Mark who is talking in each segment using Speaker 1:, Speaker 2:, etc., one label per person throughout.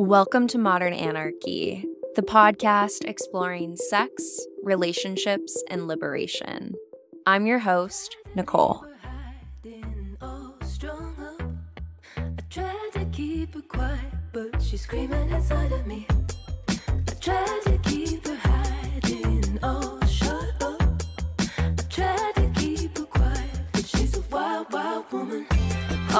Speaker 1: Welcome to Modern Anarchy, the podcast exploring sex, relationships, and liberation. I'm your host, Nicole. but she's screaming inside of me.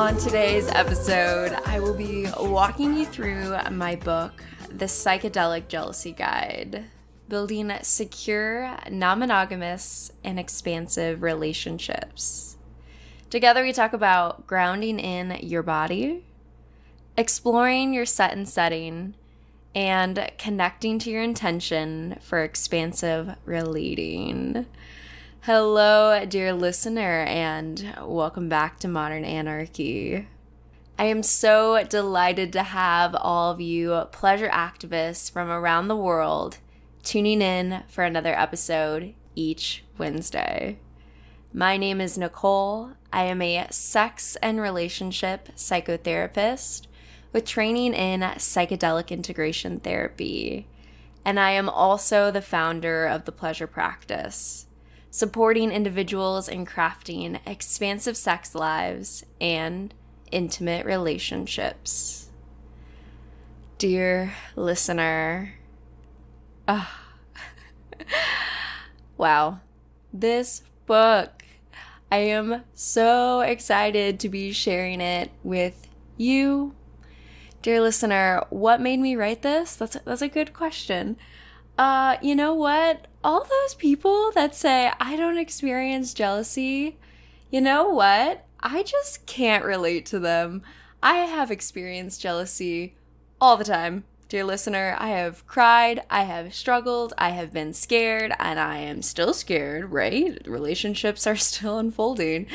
Speaker 1: On today's episode, I will be walking you through my book, The Psychedelic Jealousy Guide Building Secure, Non Monogamous, and Expansive Relationships. Together, we talk about grounding in your body, exploring your set and setting, and connecting to your intention for expansive relating. Hello, dear listener, and welcome back to Modern Anarchy. I am so delighted to have all of you pleasure activists from around the world tuning in for another episode each Wednesday. My name is Nicole. I am a sex and relationship psychotherapist with training in psychedelic integration therapy. And I am also the founder of the Pleasure Practice, supporting individuals in crafting expansive sex lives and intimate relationships. Dear listener, uh, wow, this book, I am so excited to be sharing it with you Dear listener, what made me write this? That's a, that's a good question. Uh, you know what? All those people that say I don't experience jealousy, you know what? I just can't relate to them. I have experienced jealousy all the time. Dear listener, I have cried, I have struggled, I have been scared, and I am still scared, right? Relationships are still unfolding.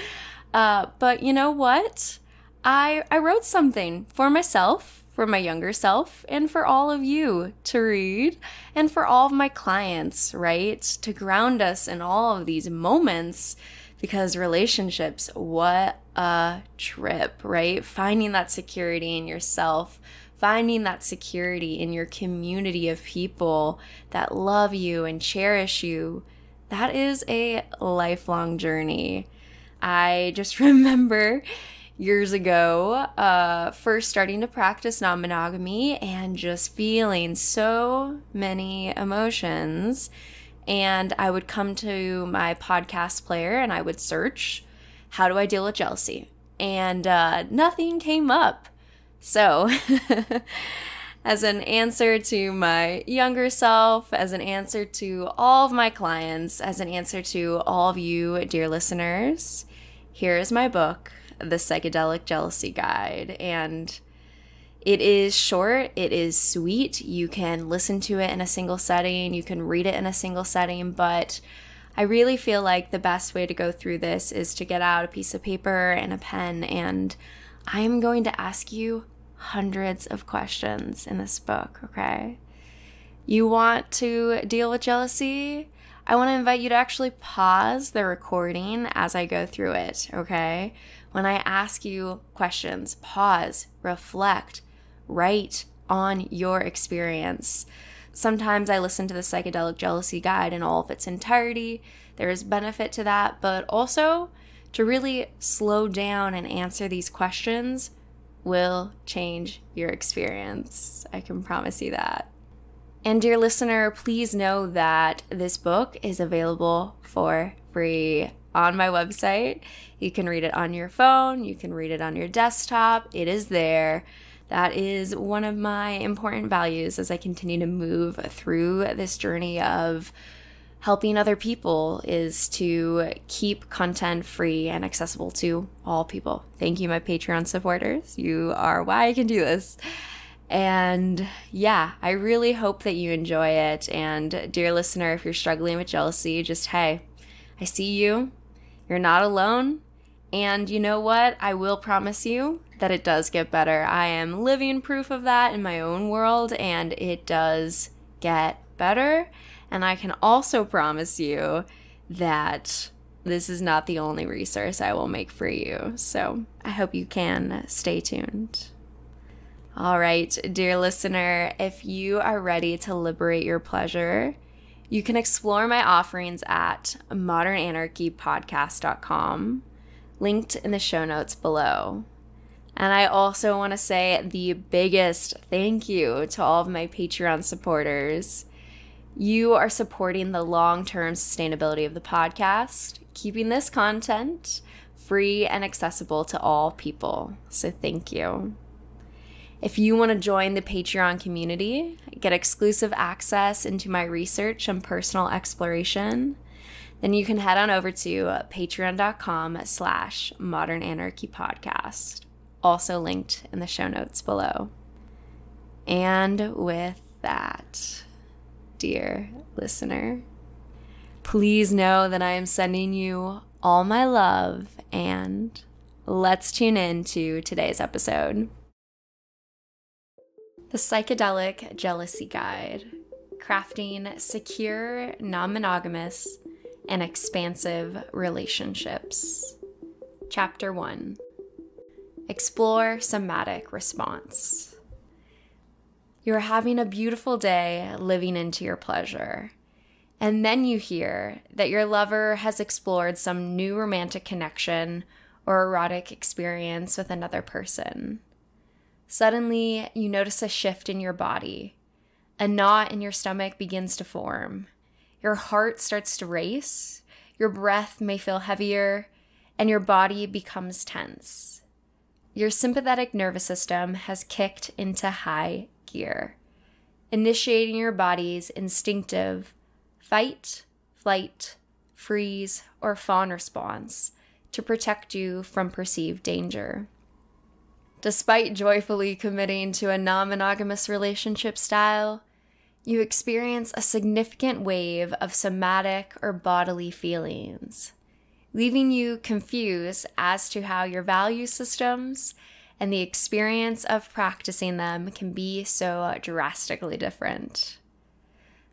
Speaker 1: Uh, but you know what? I, I wrote something for myself, for my younger self, and for all of you to read, and for all of my clients, right? To ground us in all of these moments because relationships, what a trip, right? Finding that security in yourself, finding that security in your community of people that love you and cherish you, that is a lifelong journey. I just remember years ago, uh, first starting to practice non monogamy and just feeling so many emotions. And I would come to my podcast player and I would search, How do I deal with jealousy? And uh, nothing came up. So, as an answer to my younger self, as an answer to all of my clients, as an answer to all of you, dear listeners, here is my book, the Psychedelic Jealousy Guide. And it is short, it is sweet. You can listen to it in a single setting, you can read it in a single setting, but I really feel like the best way to go through this is to get out a piece of paper and a pen. And I'm going to ask you hundreds of questions in this book, okay? You want to deal with jealousy? I want to invite you to actually pause the recording as I go through it, okay? When I ask you questions, pause, reflect, write on your experience. Sometimes I listen to the Psychedelic Jealousy Guide in all of its entirety. There is benefit to that, but also to really slow down and answer these questions will change your experience. I can promise you that. And, dear listener, please know that this book is available for free on my website. You can read it on your phone, you can read it on your desktop. It is there. That is one of my important values as I continue to move through this journey of helping other people is to keep content free and accessible to all people. Thank you, my Patreon supporters. You are why I can do this. And yeah, I really hope that you enjoy it. And dear listener, if you're struggling with jealousy, just hey, I see you. You're not alone. And you know what? I will promise you that it does get better. I am living proof of that in my own world, and it does get better. And I can also promise you that this is not the only resource I will make for you. So I hope you can stay tuned. All right, dear listener, if you are ready to liberate your pleasure, you can explore my offerings at modernanarchypodcast.com, linked in the show notes below. And I also want to say the biggest thank you to all of my Patreon supporters. You are supporting the long term sustainability of the podcast, keeping this content free and accessible to all people. So thank you. If you want to join the Patreon community, get exclusive access into my research and personal exploration, then you can head on over to patreon.com slash modern anarchy podcast also linked in the show notes below. And with that, dear listener, please know that I am sending you all my love and let's tune in to today's episode. The Psychedelic Jealousy Guide Crafting Secure, Non Monogamous, and Expansive Relationships. Chapter 1 Explore somatic response. You're having a beautiful day living into your pleasure. And then you hear that your lover has explored some new romantic connection or erotic experience with another person. Suddenly, you notice a shift in your body. A knot in your stomach begins to form. Your heart starts to race. Your breath may feel heavier, and your body becomes tense your sympathetic nervous system has kicked into high gear, initiating your body's instinctive fight, flight, freeze, or fawn response to protect you from perceived danger. Despite joyfully committing to a non monogamous relationship style, you experience a significant wave of somatic or bodily feelings leaving you confused as to how your value systems and the experience of practicing them can be so drastically different.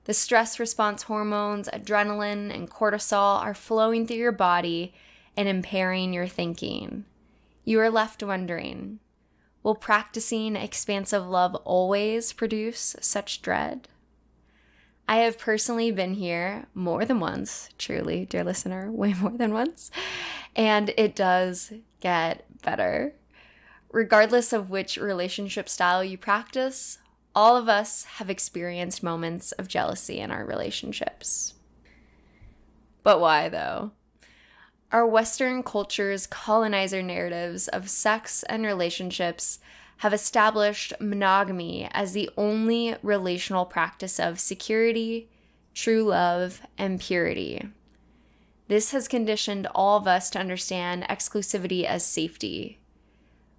Speaker 1: The stress response hormones, adrenaline, and cortisol are flowing through your body and impairing your thinking. You are left wondering will practicing expansive love always produce such dread? I have personally been here more than once, truly, dear listener, way more than once, and it does get better. Regardless of which relationship style you practice, all of us have experienced moments of jealousy in our relationships. But why, though? Our Western culture's colonizer narratives of sex and relationships have established monogamy as the only relational practice of security, true love, and purity. This has conditioned all of us to understand exclusivity as safety.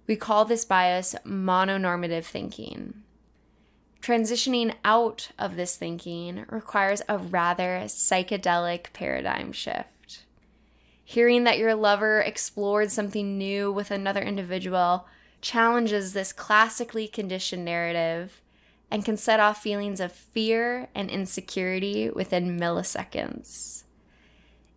Speaker 1: We call this bias mononormative thinking. Transitioning out of this thinking requires a rather psychedelic paradigm shift. Hearing that your lover explored something new with another individual challenges this classically conditioned narrative and can set off feelings of fear and insecurity within milliseconds.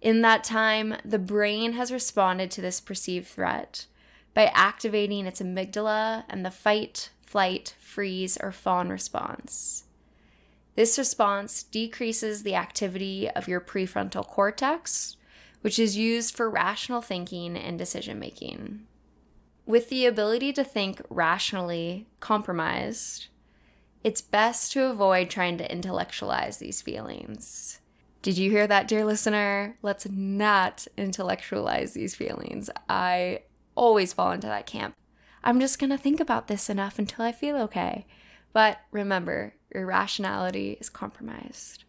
Speaker 1: In that time, the brain has responded to this perceived threat by activating its amygdala and the fight, flight, freeze, or fawn response. This response decreases the activity of your prefrontal cortex, which is used for rational thinking and decision making. With the ability to think rationally compromised, it's best to avoid trying to intellectualize these feelings. Did you hear that, dear listener? Let's not intellectualize these feelings. I always fall into that camp. I'm just to think about this enough until I feel okay. But remember, your rationality is compromised.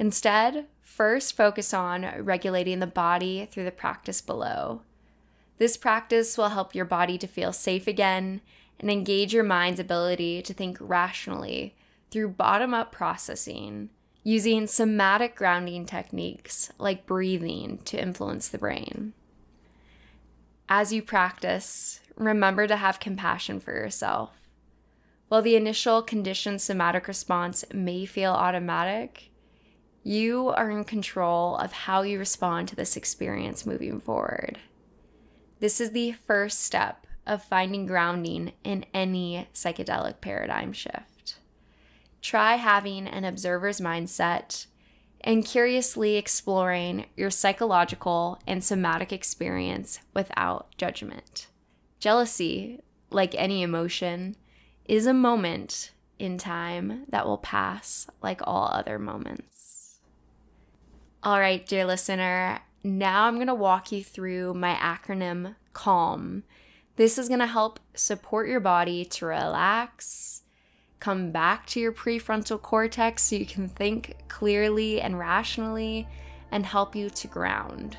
Speaker 1: Instead, first focus on regulating the body through the practice below. This practice will help your body to feel safe again and engage your mind's ability to think rationally through bottom up processing using somatic grounding techniques like breathing to influence the brain. As you practice, remember to have compassion for yourself. While the initial conditioned somatic response may feel automatic, you are in control of how you respond to this experience moving forward. This is the first step of finding grounding in any psychedelic paradigm shift. Try having an observer's mindset and curiously exploring your psychological and somatic experience without judgment. Jealousy, like any emotion, is a moment in time that will pass like all other moments. All right, dear listener, now I'm going to walk you through my acronym CALM. This is going to help support your body to relax, come back to your prefrontal cortex so you can think clearly and rationally, and help you to ground.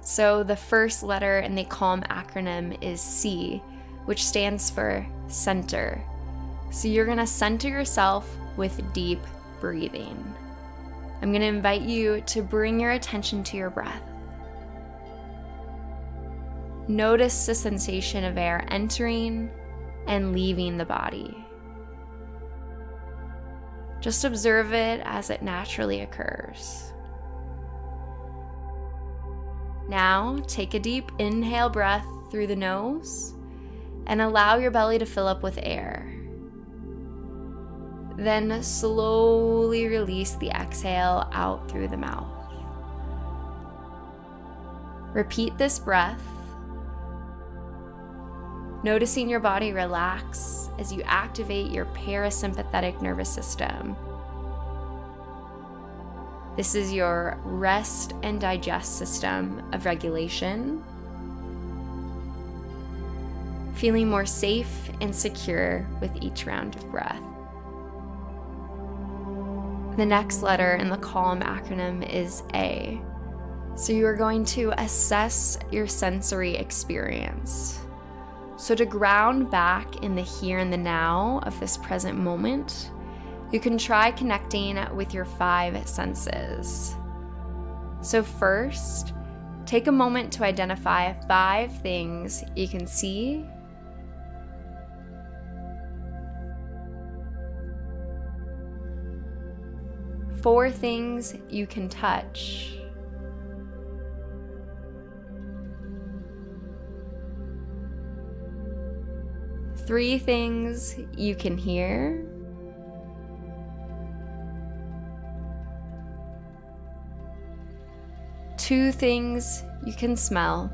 Speaker 1: So, the first letter in the CALM acronym is C, which stands for center. So, you're going to center yourself with deep breathing. I'm going to invite you to bring your attention to your breath. Notice the sensation of air entering and leaving the body. Just observe it as it naturally occurs. Now, take a deep inhale breath through the nose and allow your belly to fill up with air. Then slowly release the exhale out through the mouth. Repeat this breath noticing your body relax as you activate your parasympathetic nervous system. This is your rest and digest system of regulation. Feeling more safe and secure with each round of breath. The next letter in the CALM acronym is A. So you are going to assess your sensory experience. So, to ground back in the here and the now of this present moment, you can try connecting with your five senses. So, first, take a moment to identify five things you can see, four things you can touch. three things you can hear. Two things you can smell.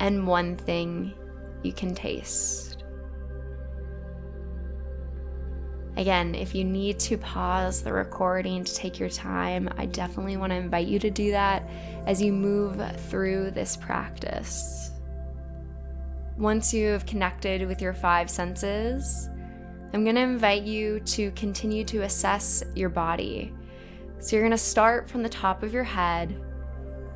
Speaker 1: And one thing you can taste. Again, if you need to pause the recording to take your time, I definitely want to invite you to do that as you move through this practice. Once you have connected with your five senses, I'm going to invite you to continue to assess your body. So you're going to start from the top of your head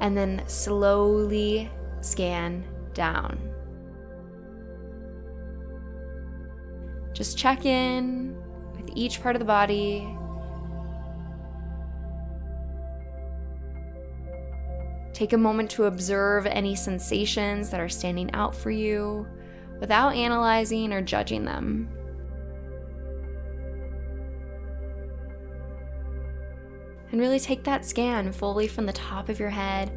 Speaker 1: and then slowly scan down. Just check in with each part of the body. Take a moment to observe any sensations that are standing out for you without analyzing or judging them. And really take that scan fully from the top of your head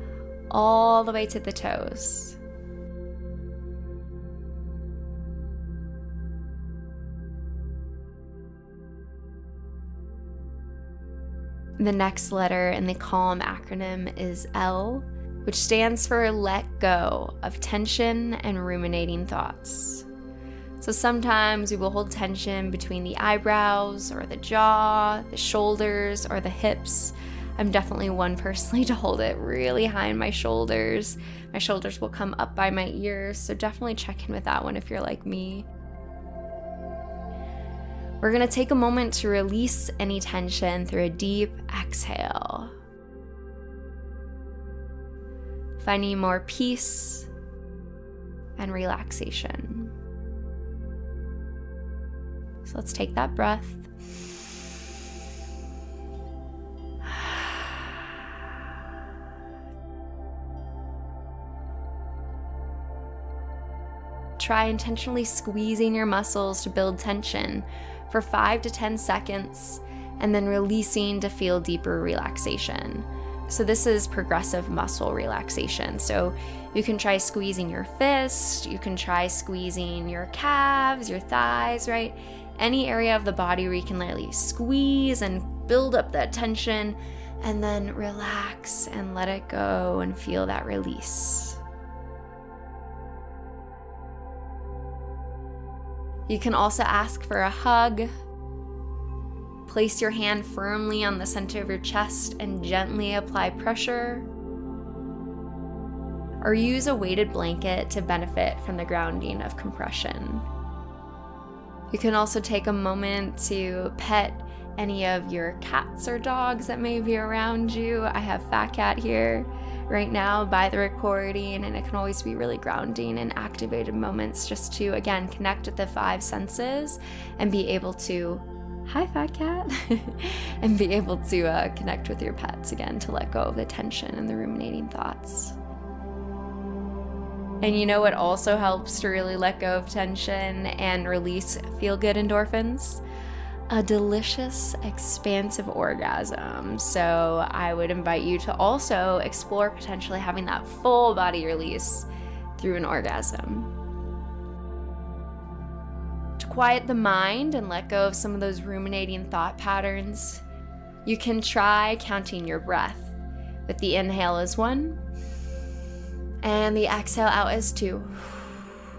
Speaker 1: all the way to the toes. The next letter in the CALM acronym is L, which stands for let go of tension and ruminating thoughts. So sometimes we will hold tension between the eyebrows or the jaw, the shoulders, or the hips. I'm definitely one personally to hold it really high in my shoulders. My shoulders will come up by my ears, so definitely check in with that one if you're like me. We're going to take a moment to release any tension through a deep exhale. Finding more peace and relaxation. So let's take that breath. Try intentionally squeezing your muscles to build tension for 5 to 10 seconds and then releasing to feel deeper relaxation. So, this is progressive muscle relaxation. So, you can try squeezing your fist, you can try squeezing your calves, your thighs, right? Any area of the body where you can lightly squeeze and build up that tension, and then relax and let it go and feel that release. You can also ask for a hug. Place your hand firmly on the center of your chest and gently apply pressure. Or use a weighted blanket to benefit from the grounding of compression. You can also take a moment to pet any of your cats or dogs that may be around you. I have Fat Cat here right now by the recording, and it can always be really grounding and activated moments just to, again, connect with the five senses and be able to, hi, Fat Cat, and be able to uh, connect with your pets again to let go of the tension and the ruminating thoughts. And you know what also helps to really let go of tension and release feel good endorphins? A delicious, expansive orgasm. So, I would invite you to also explore potentially having that full body release through an orgasm. To quiet the mind and let go of some of those ruminating thought patterns, you can try counting your breath. With the inhale as one, and the exhale out as two.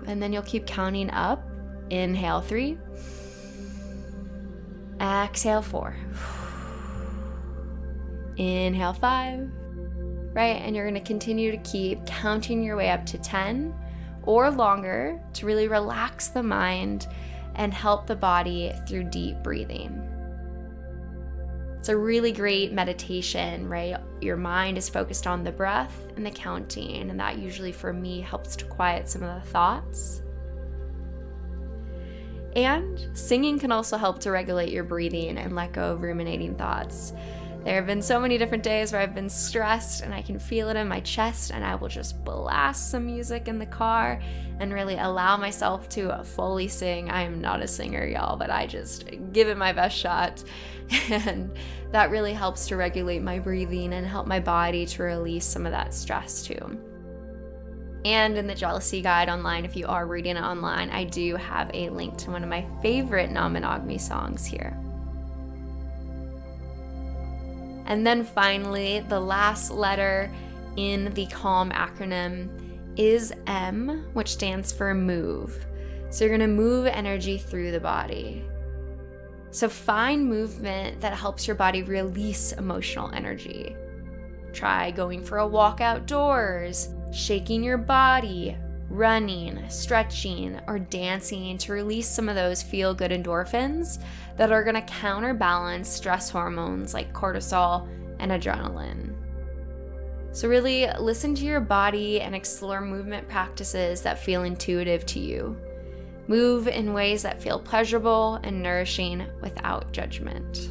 Speaker 1: And then you'll keep counting up. Inhale three Exhale, four. Inhale, five. Right? And you're going to continue to keep counting your way up to 10 or longer to really relax the mind and help the body through deep breathing. It's a really great meditation, right? Your mind is focused on the breath and the counting, and that usually for me helps to quiet some of the thoughts. And singing can also help to regulate your breathing and let go of ruminating thoughts. There have been so many different days where I've been stressed and I can feel it in my chest, and I will just blast some music in the car and really allow myself to fully sing. I am not a singer, y'all, but I just give it my best shot. And that really helps to regulate my breathing and help my body to release some of that stress too. And in the Jealousy Guide online, if you are reading it online, I do have a link to one of my favorite non monogamy songs here. And then finally, the last letter in the CALM acronym is M, which stands for move. So you're gonna move energy through the body. So find movement that helps your body release emotional energy. Try going for a walk outdoors, shaking your body, running, stretching, or dancing to release some of those feel good endorphins that are going to counterbalance stress hormones like cortisol and adrenaline. So, really listen to your body and explore movement practices that feel intuitive to you. Move in ways that feel pleasurable and nourishing without judgment.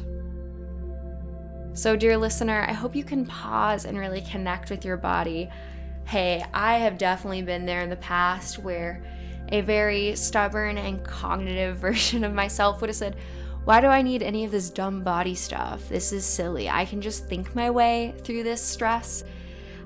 Speaker 1: So, dear listener, I hope you can pause and really connect with your body hey, I have definitely been there in the past where a very stubborn and cognitive version of myself would have said, why do I need any of this dumb body stuff? This is silly. I can just think my way through this stress.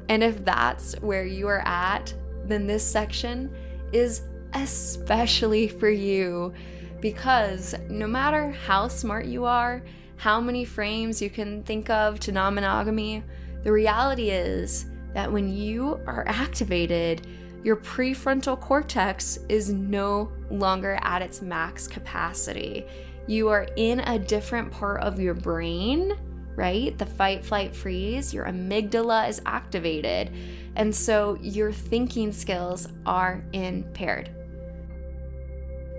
Speaker 1: And if that's where you are at, then this section is especially for you because no matter how smart you are, how many frames you can think of to non monogamy, the reality is that when you are activated, your prefrontal cortex is no longer at its max capacity. You are in a different part of your brain, right? The fight, flight, freeze, your amygdala is activated. And so your thinking skills are impaired.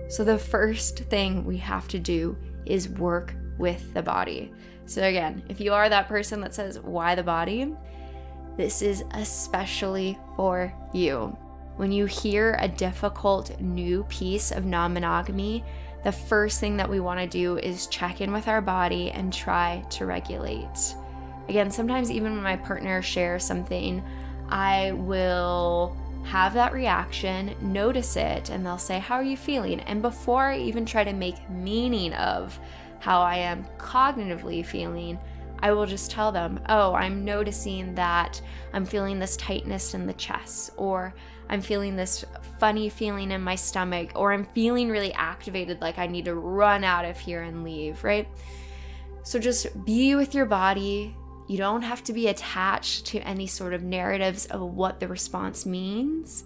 Speaker 1: So the first thing we have to do is work with the body. So, again, if you are that person that says, Why the body? This is especially for you. When you hear a difficult new piece of non monogamy, the first thing that we want to do is check in with our body and try to regulate. Again, sometimes even when my partner shares something, I will have that reaction, notice it, and they'll say, How are you feeling? And before I even try to make meaning of how I am cognitively feeling, I will just tell them, oh, I'm noticing that I'm feeling this tightness in the chest, or I'm feeling this funny feeling in my stomach, or I'm feeling really activated, like I need to run out of here and leave, right? So just be with your body. You don't have to be attached to any sort of narratives of what the response means,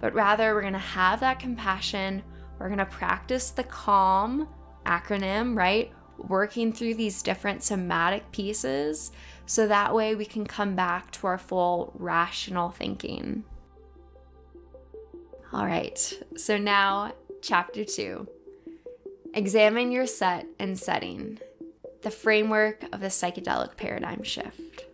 Speaker 1: but rather we're gonna have that compassion. We're gonna practice the calm acronym, right? Working through these different somatic pieces so that way we can come back to our full rational thinking. All right, so now chapter two examine your set and setting, the framework of the psychedelic paradigm shift.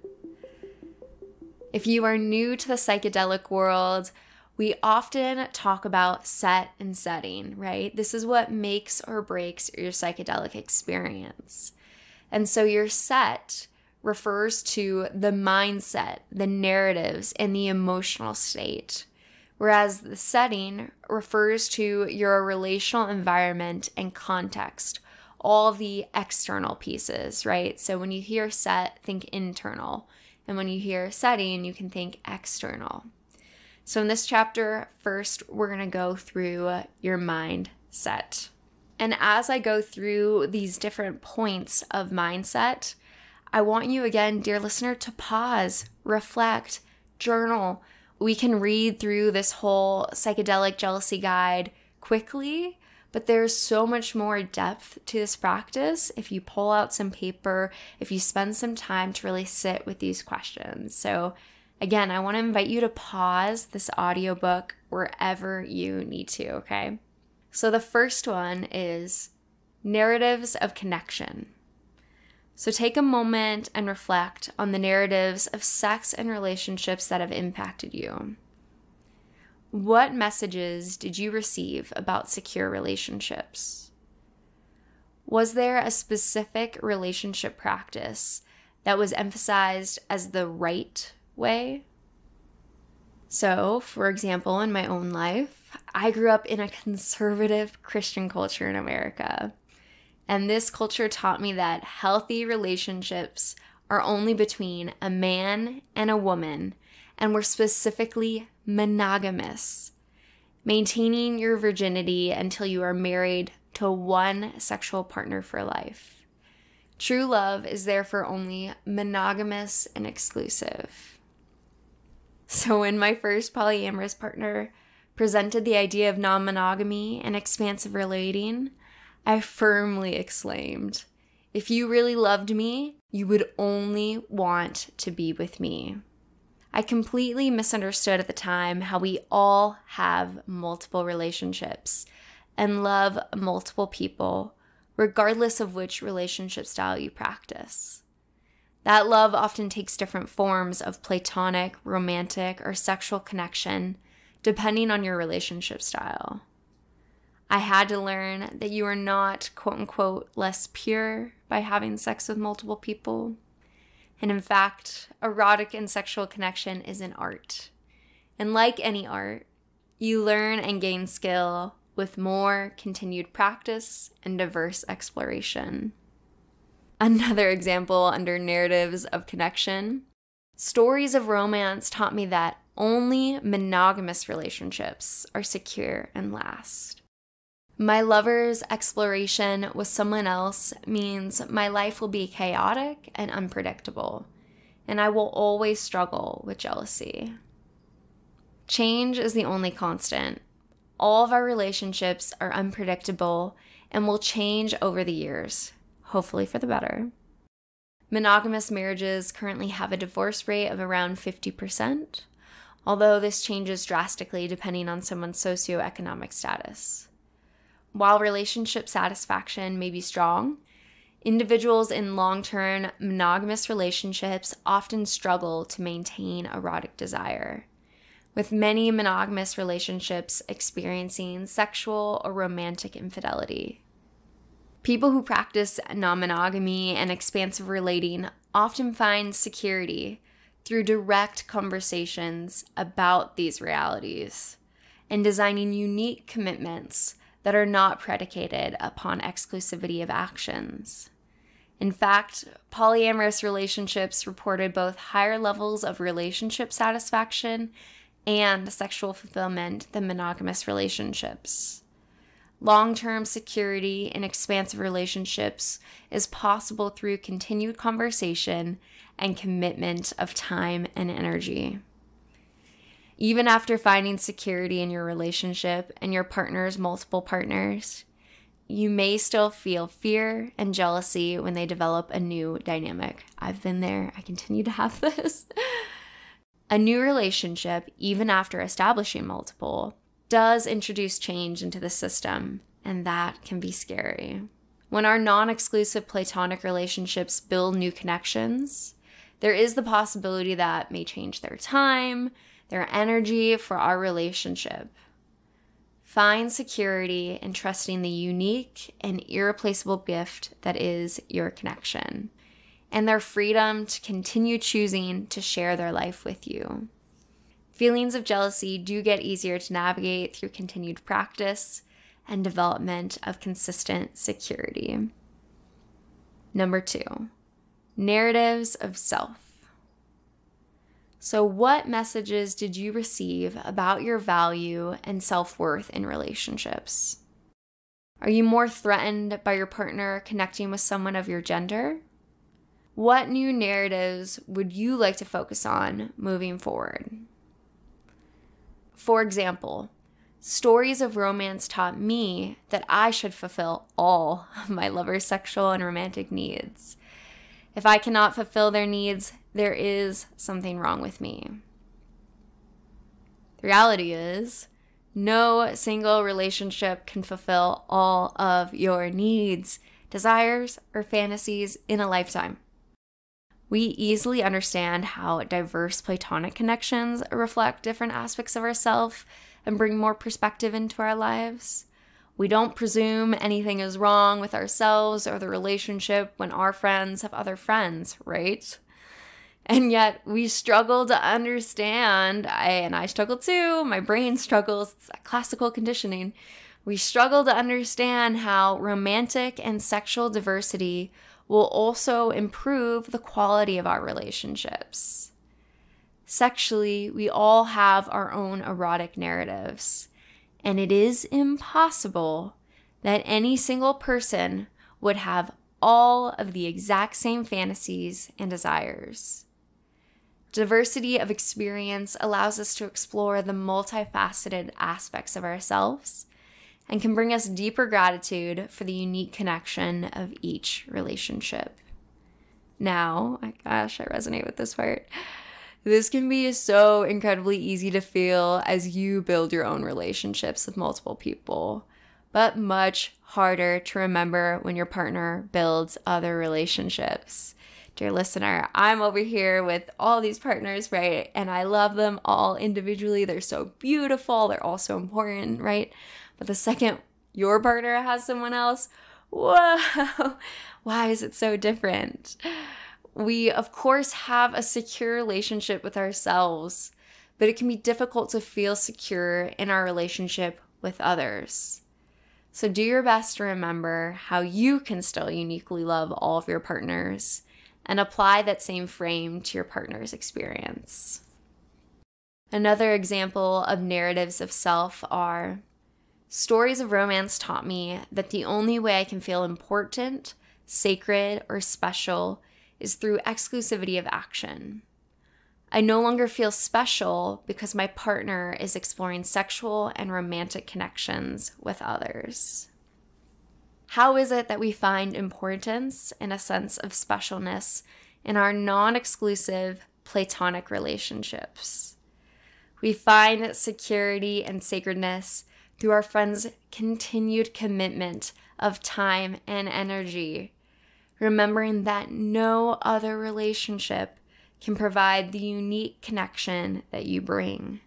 Speaker 1: If you are new to the psychedelic world, we often talk about set and setting, right? This is what makes or breaks your psychedelic experience. And so your set refers to the mindset, the narratives, and the emotional state whereas the setting refers to your relational environment and context, all the external pieces, right? So when you hear set, think internal. And when you hear setting, you can think external. So in this chapter, first, we're going to go through your mindset. And as I go through these different points of mindset, I want you again, dear listener, to pause, reflect, journal, we can read through this whole psychedelic jealousy guide quickly, but there's so much more depth to this practice if you pull out some paper, if you spend some time to really sit with these questions. So, again, I want to invite you to pause this audiobook wherever you need to, okay? So, the first one is narratives of connection. So take a moment and reflect on the narratives of sex and relationships that have impacted you. What messages did you receive about secure relationships? Was there a specific relationship practice that was emphasized as the right way? So, for example, in my own life, I grew up in a conservative Christian culture in America. And this culture taught me that healthy relationships are only between a man and a woman, and were specifically monogamous, maintaining your virginity until you are married to one sexual partner for life. True love is therefore only monogamous and exclusive. So, when my first polyamorous partner presented the idea of non monogamy and expansive relating, I firmly exclaimed, If you really loved me, you would only want to be with me. I completely misunderstood at the time how we all have multiple relationships and love multiple people, regardless of which relationship style you practice. That love often takes different forms of platonic, romantic, or sexual connection, depending on your relationship style. I had to learn that you are not, quote unquote, less pure by having sex with multiple people. And in fact, erotic and sexual connection is an art. And like any art, you learn and gain skill with more continued practice and diverse exploration. Another example under narratives of connection stories of romance taught me that only monogamous relationships are secure and last. My lover's exploration with someone else means my life will be chaotic and unpredictable, and I will always struggle with jealousy. Change is the only constant. All of our relationships are unpredictable and will change over the years, hopefully for the better. Monogamous marriages currently have a divorce rate of around 50%, although this changes drastically depending on someone's socioeconomic status. While relationship satisfaction may be strong, individuals in long term monogamous relationships often struggle to maintain erotic desire, with many monogamous relationships experiencing sexual or romantic infidelity. People who practice non monogamy and expansive relating often find security through direct conversations about these realities and designing unique commitments that are not predicated upon exclusivity of actions. In fact, polyamorous relationships reported both higher levels of relationship satisfaction and sexual fulfillment than monogamous relationships. Long term security in expansive relationships is possible through continued conversation and commitment of time and energy. Even after finding security in your relationship and your partner's multiple partners, you may still feel fear and jealousy when they develop a new dynamic. I've been there, I continue to have this. a new relationship, even after establishing multiple, does introduce change into the system, and that can be scary. When our non exclusive platonic relationships build new connections, there is the possibility that may change their time, their energy for our relationship. Find security in trusting the unique and irreplaceable gift that is your connection and their freedom to continue choosing to share their life with you. Feelings of jealousy do get easier to navigate through continued practice and development of consistent security. Number two, narratives of self. So, what messages did you receive about your value and self worth in relationships? Are you more threatened by your partner connecting with someone of your gender? What new narratives would you like to focus on moving forward? For example, stories of romance taught me that I should fulfill all of my lover's sexual and romantic needs. If I cannot fulfill their needs, there is something wrong with me. The reality is, no single relationship can fulfill all of your needs, desires, or fantasies in a lifetime. We easily understand how diverse platonic connections reflect different aspects of ourselves and bring more perspective into our lives. We don't presume anything is wrong with ourselves or the relationship when our friends have other friends, right? And yet we struggle to understand, I and I struggle too, my brain struggles, it's classical conditioning. We struggle to understand how romantic and sexual diversity will also improve the quality of our relationships. Sexually, we all have our own erotic narratives, and it is impossible that any single person would have all of the exact same fantasies and desires. Diversity of experience allows us to explore the multifaceted aspects of ourselves and can bring us deeper gratitude for the unique connection of each relationship. Now, oh my gosh, I resonate with this part. This can be so incredibly easy to feel as you build your own relationships with multiple people, but much harder to remember when your partner builds other relationships. Dear listener, I'm over here with all these partners, right? And I love them all individually. They're so beautiful, they're all so important, right? But the second your partner has someone else, whoa, why is it so different? We, of course, have a secure relationship with ourselves, but it can be difficult to feel secure in our relationship with others. So, do your best to remember how you can still uniquely love all of your partners and apply that same frame to your partner's experience. Another example of narratives of self are Stories of romance taught me that the only way I can feel important, sacred, or special is through exclusivity of action. I no longer feel special because my partner is exploring sexual and romantic connections with others. How is it that we find importance and a sense of specialness in our non exclusive platonic relationships? We find security and sacredness through our friends' continued commitment of time and energy, remembering that no other relationship can provide the unique connection that you bring.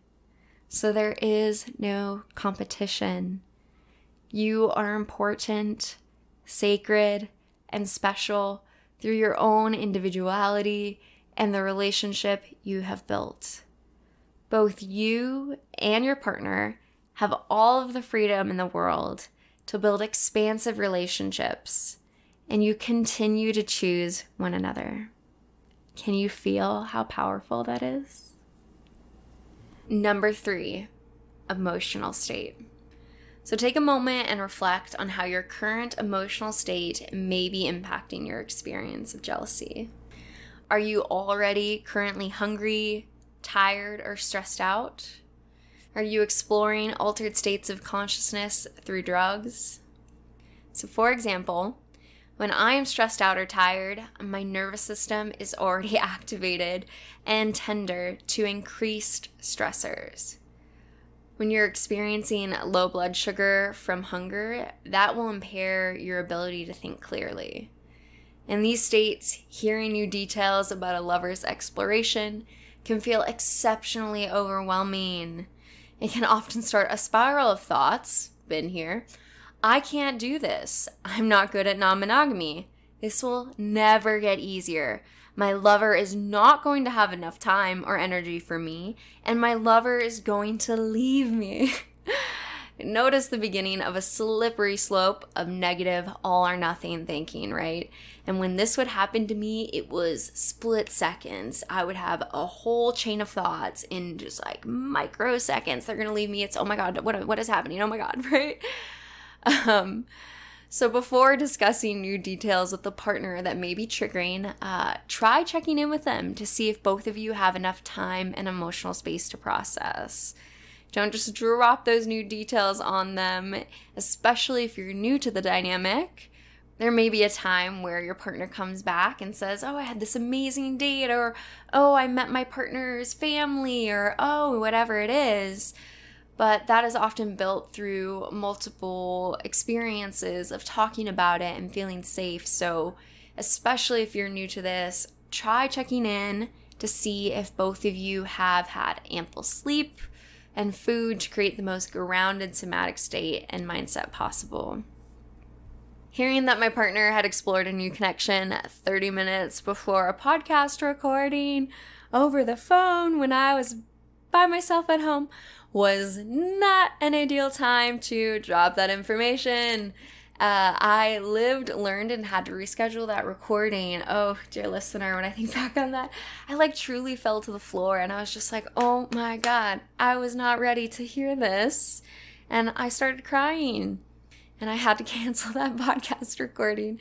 Speaker 1: So there is no competition. You are important, sacred, and special through your own individuality and the relationship you have built. Both you and your partner have all of the freedom in the world to build expansive relationships and you continue to choose one another. Can you feel how powerful that is? Number three, emotional state. So take a moment and reflect on how your current emotional state may be impacting your experience of jealousy. Are you already currently hungry, tired, or stressed out? Are you exploring altered states of consciousness through drugs? So, for example, when I am stressed out or tired, my nervous system is already activated and tender to increased stressors. When you're experiencing low blood sugar from hunger, that will impair your ability to think clearly. In these states, hearing new details about a lover's exploration can feel exceptionally overwhelming. It can often start a spiral of thoughts, been here, I can't do this. I'm not good at non monogamy. This will never get easier. My lover is not going to have enough time or energy for me, and my lover is going to leave me. Notice the beginning of a slippery slope of negative, all or nothing thinking, right? And when this would happen to me, it was split seconds. I would have a whole chain of thoughts in just like microseconds. They're gonna leave me. It's, oh my God, what, what is happening? Oh my God, right? Um, so, before discussing new details with the partner that may be triggering, uh, try checking in with them to see if both of you have enough time and emotional space to process. Don't just drop those new details on them, especially if you're new to the dynamic. There may be a time where your partner comes back and says, Oh, I had this amazing date, or Oh, I met my partner's family, or Oh, whatever it is but that is often built through multiple experiences of talking about it and feeling safe. So, especially if you're new to this, try checking in to see if both of you have had ample sleep and food to create the most grounded somatic state and mindset possible. Hearing that my partner had explored a new connection 30 minutes before a podcast recording over the phone when I was by myself at home was not an ideal time to drop that information. Uh, I lived, learned, and had to reschedule that recording. Oh, dear listener, when I think back on that, I like truly fell to the floor and I was just like, oh my God, I was not ready to hear this. And I started crying and I had to cancel that podcast recording.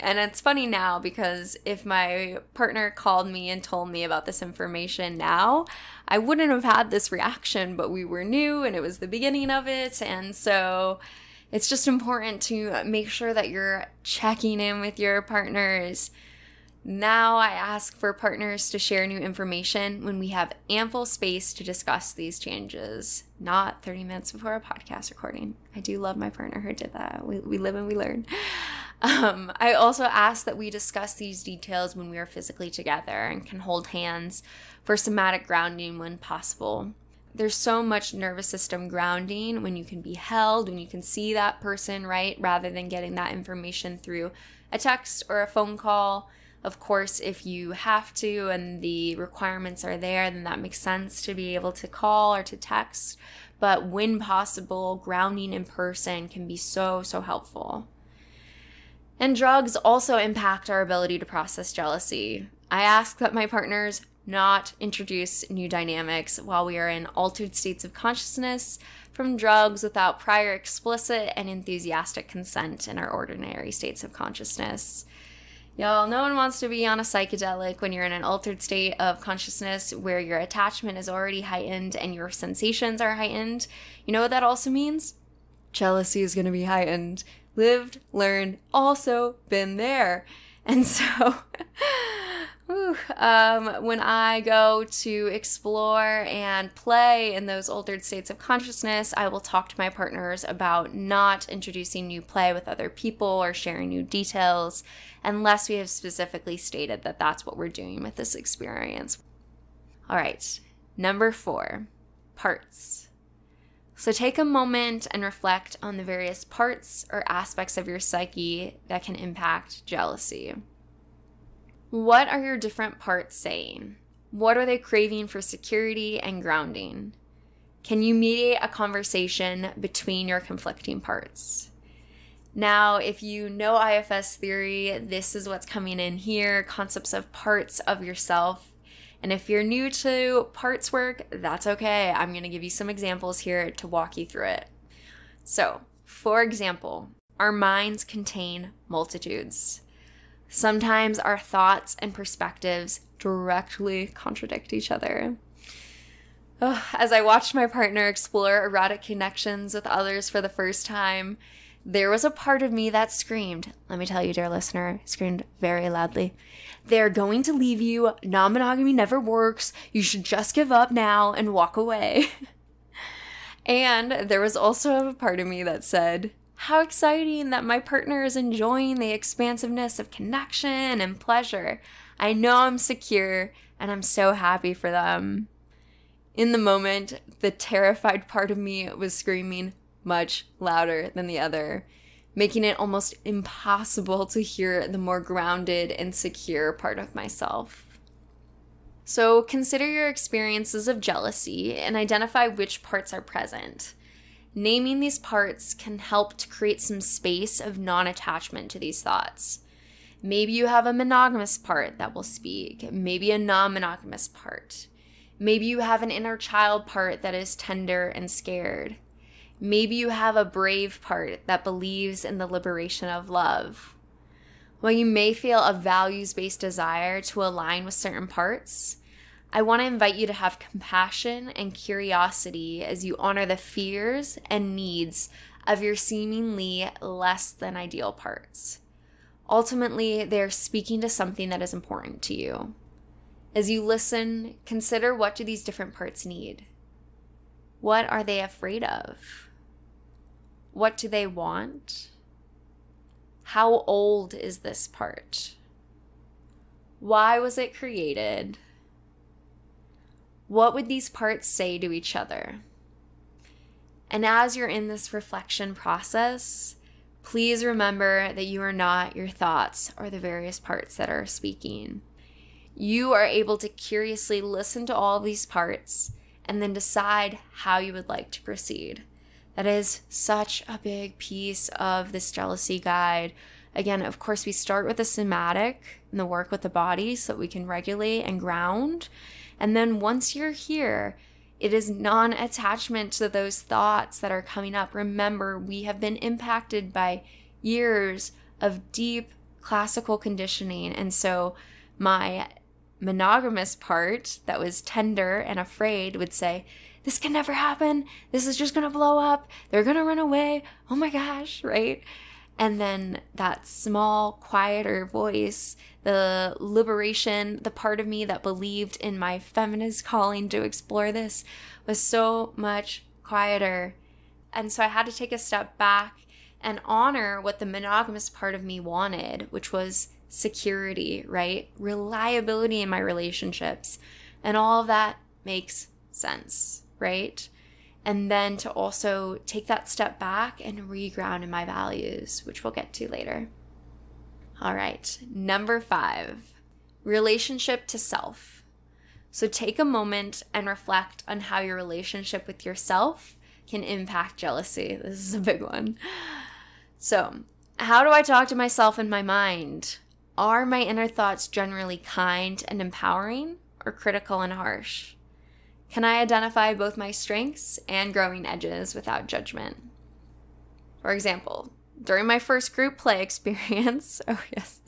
Speaker 1: And it's funny now because if my partner called me and told me about this information now, I wouldn't have had this reaction, but we were new and it was the beginning of it. And so it's just important to make sure that you're checking in with your partners. Now I ask for partners to share new information when we have ample space to discuss these changes, not 30 minutes before a podcast recording. I do love my partner who did that. We, we live and we learn. Um, I also ask that we discuss these details when we are physically together and can hold hands for somatic grounding when possible. There's so much nervous system grounding when you can be held, when you can see that person, right? Rather than getting that information through a text or a phone call. Of course, if you have to and the requirements are there, then that makes sense to be able to call or to text. But when possible, grounding in person can be so, so helpful. And drugs also impact our ability to process jealousy. I ask that my partners not introduce new dynamics while we are in altered states of consciousness from drugs without prior explicit and enthusiastic consent in our ordinary states of consciousness. Y'all, no one wants to be on a psychedelic when you're in an altered state of consciousness where your attachment is already heightened and your sensations are heightened. You know what that also means? Jealousy is going to be heightened lived, learned, also been there. And so, whew, um, when I go to explore and play in those altered states of consciousness, I will talk to my partners about not introducing new play with other people or sharing new details unless we have specifically stated that that's what we're doing with this experience. All right, number four parts. So take a moment and reflect on the various parts or aspects of your psyche that can impact jealousy. What are your different parts saying? What are they craving for security and grounding? Can you mediate a conversation between your conflicting parts? Now, if you know IFS theory, this is what's coming in here concepts of parts of yourself. And if you're new to parts work, that's okay. I'm going to give you some examples here to walk you through it. So, for example, our minds contain multitudes. Sometimes our thoughts and perspectives directly contradict each other. as I watched my partner explore erotic connections with others for the first time, there was a part of me that screamed, let me tell you, dear listener, screamed very loudly, they're going to leave you. Non monogamy never works. You should just give up now and walk away. and there was also a part of me that said, how exciting that my partner is enjoying the expansiveness of connection and pleasure. I know I'm secure and I'm so happy for them. In the moment, the terrified part of me was screaming much louder than the other, making it almost impossible to hear the more grounded and secure part of myself. So consider your experiences of jealousy and identify which parts are present. Naming these parts can help to create some space of non attachment to these thoughts. Maybe you have a monogamous part that will speak, maybe a non monogamous part. Maybe you have an inner child part that is tender and scared. Maybe you have a brave part that believes in the liberation of love. While you may feel a values based desire to align with certain parts, I want to invite you to have compassion and curiosity as you honor the fears and needs of your seemingly less than ideal parts. Ultimately, they're speaking to something that is important to you. As you listen, consider what do these different parts need? What are they afraid of? What do they want? How old is this part? Why was it created? What would these parts say to each other? And as you're in this reflection process, please remember that you are not your thoughts or the various parts that are speaking. You are able to curiously listen to all these parts and then decide how you would like to proceed. That is such a big piece of this jealousy guide. Again, of course, we start with the somatic and the work with the body so that we can regulate and ground. And then once you're here, it is non attachment to those thoughts that are coming up. Remember, we have been impacted by years of deep classical conditioning. And so, my monogamous part that was tender and afraid would say, This can never happen. This is just going to blow up. They're going to run away. Oh my gosh, right? And then that small, quieter voice the liberation, the part of me that believed in my feminist calling to explore this was so much quieter. And so I had to take a step back and honor what the monogamous part of me wanted, which was security, right? Reliability in my relationships. And all of that makes sense, right? And then to also take that step back and reground in my values, which we'll get to later. All right, number five relationship to self. So take a moment and reflect on how your relationship with yourself can impact jealousy. This is a big one. So, how do I talk to myself in my mind? Are my inner thoughts generally kind and empowering or critical and harsh? Can I identify both my strengths and growing edges without judgment? For example, during my first group play experience, oh yes,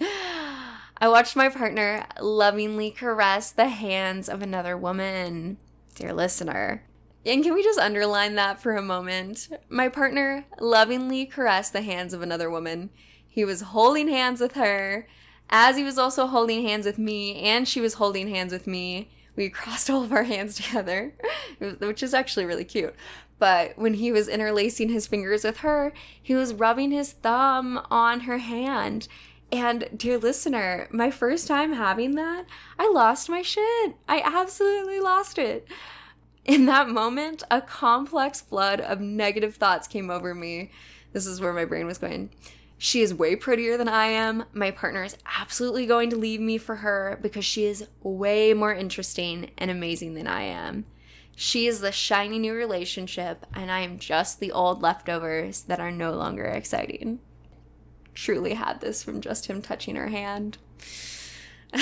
Speaker 1: I watched my partner lovingly caress the hands of another woman. Dear listener, and can we just underline that for a moment? My partner lovingly caressed the hands of another woman. He was holding hands with her as he was also holding hands with me, and she was holding hands with me. We crossed all of our hands together, which is actually really cute. But when he was interlacing his fingers with her, he was rubbing his thumb on her hand. And dear listener, my first time having that, I lost my shit. I absolutely lost it. In that moment, a complex flood of negative thoughts came over me. This is where my brain was going. She is way prettier than I am. My partner is absolutely going to leave me for her because she is way more interesting and amazing than I am. She is the shiny new relationship, and I am just the old leftovers that are no longer exciting. truly had this from just him touching her hand.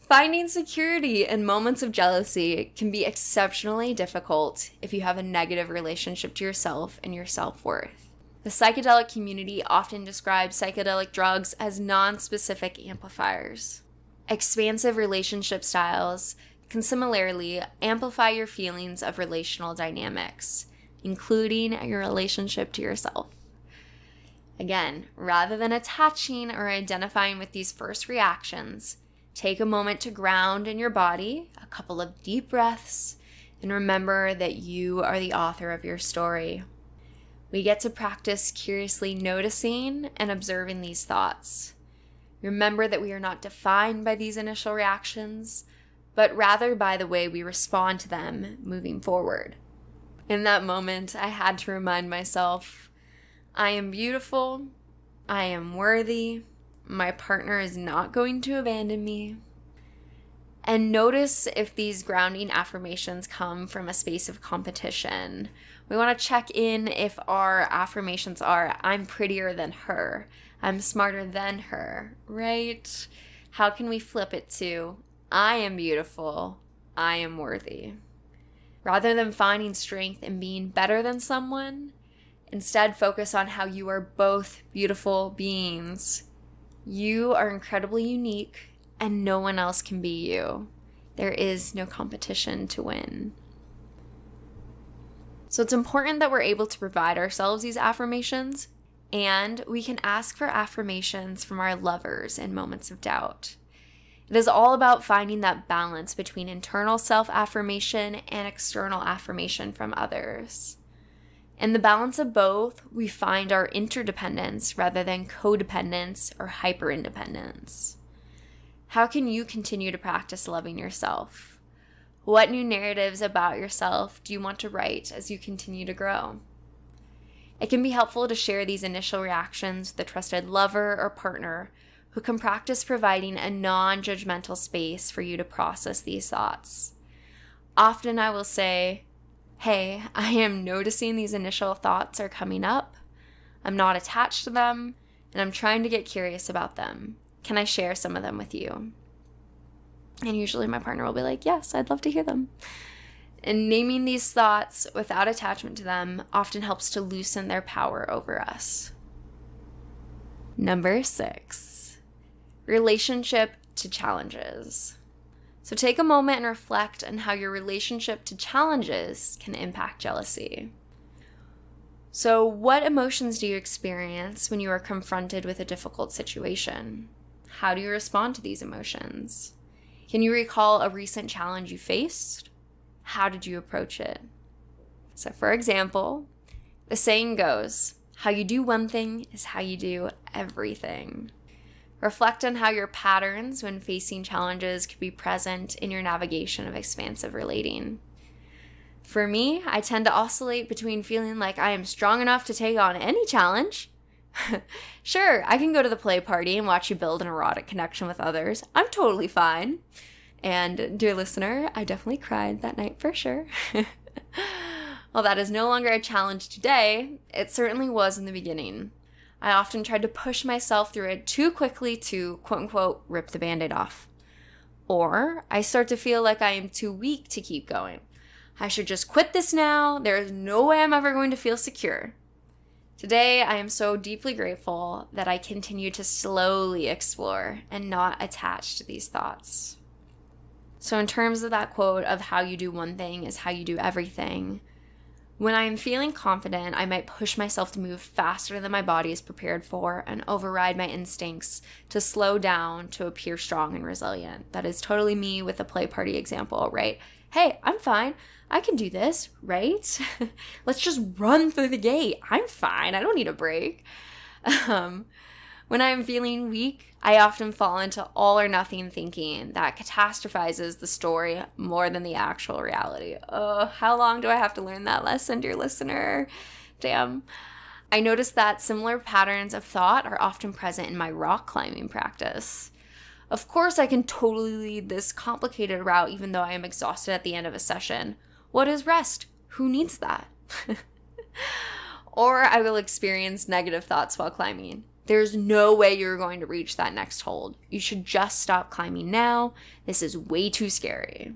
Speaker 1: Finding security in moments of jealousy can be exceptionally difficult if you have a negative relationship to yourself and your self worth. The psychedelic community often describes psychedelic drugs as non specific amplifiers. Expansive relationship styles can similarly amplify your feelings of relational dynamics, including your relationship to yourself. Again, rather than attaching or identifying with these first reactions, take a moment to ground in your body, a couple of deep breaths, and remember that you are the author of your story. We get to practice curiously noticing and observing these thoughts. Remember that we are not defined by these initial reactions, but rather by the way we respond to them moving forward. In that moment, I had to remind myself I am beautiful, I am worthy, my partner is not going to abandon me. And notice if these grounding affirmations come from a space of competition. We want to check in if our affirmations are I'm prettier than her, I'm smarter than her, right? How can we flip it to I am beautiful, I am worthy? Rather than finding strength in being better than someone, instead focus on how you are both beautiful beings. You are incredibly unique, and no one else can be you. There is no competition to win. So it's important that we're able to provide ourselves these affirmations, and we can ask for affirmations from our lovers in moments of doubt. It is all about finding that balance between internal self affirmation and external affirmation from others. In the balance of both, we find our interdependence rather than codependence or hyperindependence. How can you continue to practice loving yourself? What new narratives about yourself do you want to write as you continue to grow? It can be helpful to share these initial reactions with a trusted lover or partner who can practice providing a non judgmental space for you to process these thoughts. Often I will say, Hey, I am noticing these initial thoughts are coming up. I'm not attached to them, and I'm trying to get curious about them. Can I share some of them with you? And usually my partner will be like, Yes, I'd love to hear them. And naming these thoughts without attachment to them often helps to loosen their power over us. Number six relationship to challenges. So take a moment and reflect on how your relationship to challenges can impact jealousy. So, what emotions do you experience when you are confronted with a difficult situation? How do you respond to these emotions? Can you recall a recent challenge you faced? How did you approach it? So, for example, the saying goes, how you do one thing is how you do everything. Reflect on how your patterns when facing challenges could be present in your navigation of expansive relating. For me, I tend to oscillate between feeling like I am strong enough to take on any challenge. sure, I can go to the play party and watch you build an erotic connection with others. I'm totally fine. And, dear listener, I definitely cried that night for sure. While that is no longer a challenge today, it certainly was in the beginning. I often tried to push myself through it too quickly to quote unquote rip the band aid off. Or I start to feel like I am too weak to keep going. I should just quit this now. There is no way I'm ever going to feel secure. Today, I am so deeply grateful that I continue to slowly explore and not attach to these thoughts. So, in terms of that quote of how you do one thing is how you do everything, when I am feeling confident, I might push myself to move faster than my body is prepared for and override my instincts to slow down to appear strong and resilient. That is totally me with the play party example, right? Hey, I'm fine. I can do this, right? Let's just run through the gate. I'm fine. I don't need a break. Um, when I am feeling weak, I often fall into all or nothing thinking that catastrophizes the story more than the actual reality. Oh, how long do I have to learn that lesson, dear listener? Damn. I noticed that similar patterns of thought are often present in my rock climbing practice. Of course, I can totally lead this complicated route even though I am exhausted at the end of a session. What is rest? Who needs that? or I will experience negative thoughts while climbing. There's no way you're going to reach that next hold. You should just stop climbing now. This is way too scary.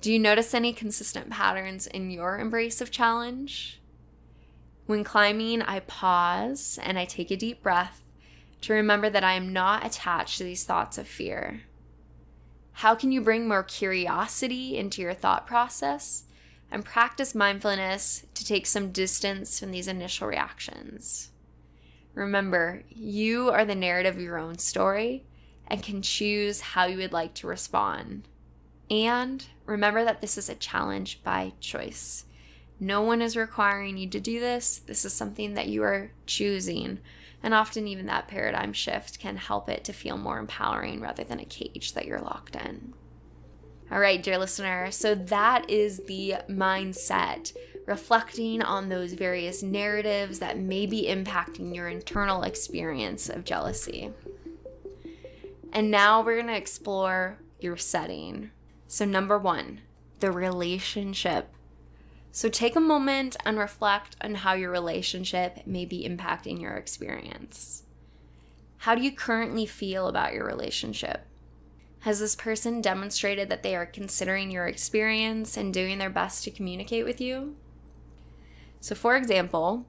Speaker 1: Do you notice any consistent patterns in your embrace of challenge? When climbing, I pause and I take a deep breath to remember that I am not attached to these thoughts of fear. How can you bring more curiosity into your thought process and practice mindfulness to take some distance from these initial reactions? Remember, you are the narrative of your own story and can choose how you would like to respond. And remember that this is a challenge by choice. No one is requiring you to do this. This is something that you are choosing. And often, even that paradigm shift can help it to feel more empowering rather than a cage that you're locked in. All right, dear listener, so that is the mindset, reflecting on those various narratives that may be impacting your internal experience of jealousy. And now we're going to explore your setting. So, number one, the relationship. So, take a moment and reflect on how your relationship may be impacting your experience. How do you currently feel about your relationship? Has this person demonstrated that they are considering your experience and doing their best to communicate with you? So, for example,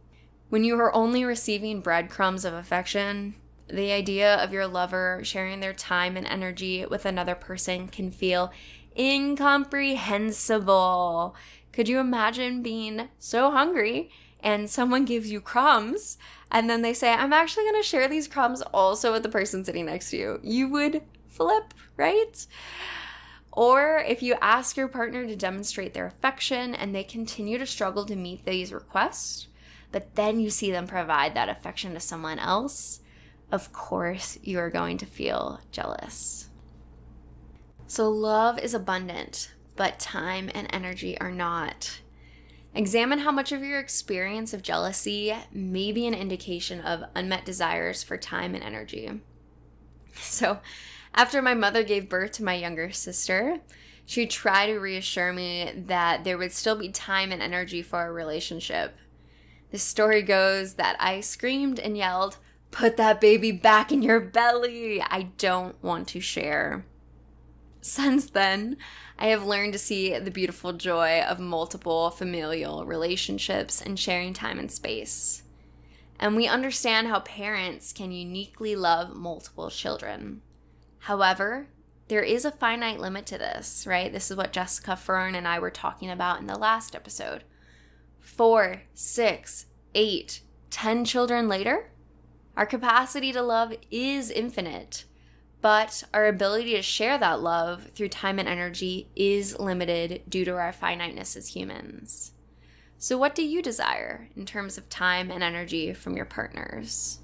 Speaker 1: when you are only receiving breadcrumbs of affection, the idea of your lover sharing their time and energy with another person can feel incomprehensible. Could you imagine being so hungry and someone gives you crumbs and then they say, I'm actually going to share these crumbs also with the person sitting next to you? You would flip, right? Or if you ask your partner to demonstrate their affection and they continue to struggle to meet these requests, but then you see them provide that affection to someone else, of course you are going to feel jealous. So, love is abundant, but time and energy are not. Examine how much of your experience of jealousy may be an indication of unmet desires for time and energy. So, after my mother gave birth to my younger sister, she tried to reassure me that there would still be time and energy for a relationship. The story goes that I screamed and yelled, Put that baby back in your belly! I don't want to share. Since then, I have learned to see the beautiful joy of multiple familial relationships and sharing time and space. And we understand how parents can uniquely love multiple children. However, there is a finite limit to this, right? This is what Jessica Fern and I were talking about in the last episode. Four, six, eight, ten children later, our capacity to love is infinite, but our ability to share that love through time and energy is limited due to our finiteness as humans. So, what do you desire in terms of time and energy from your partners?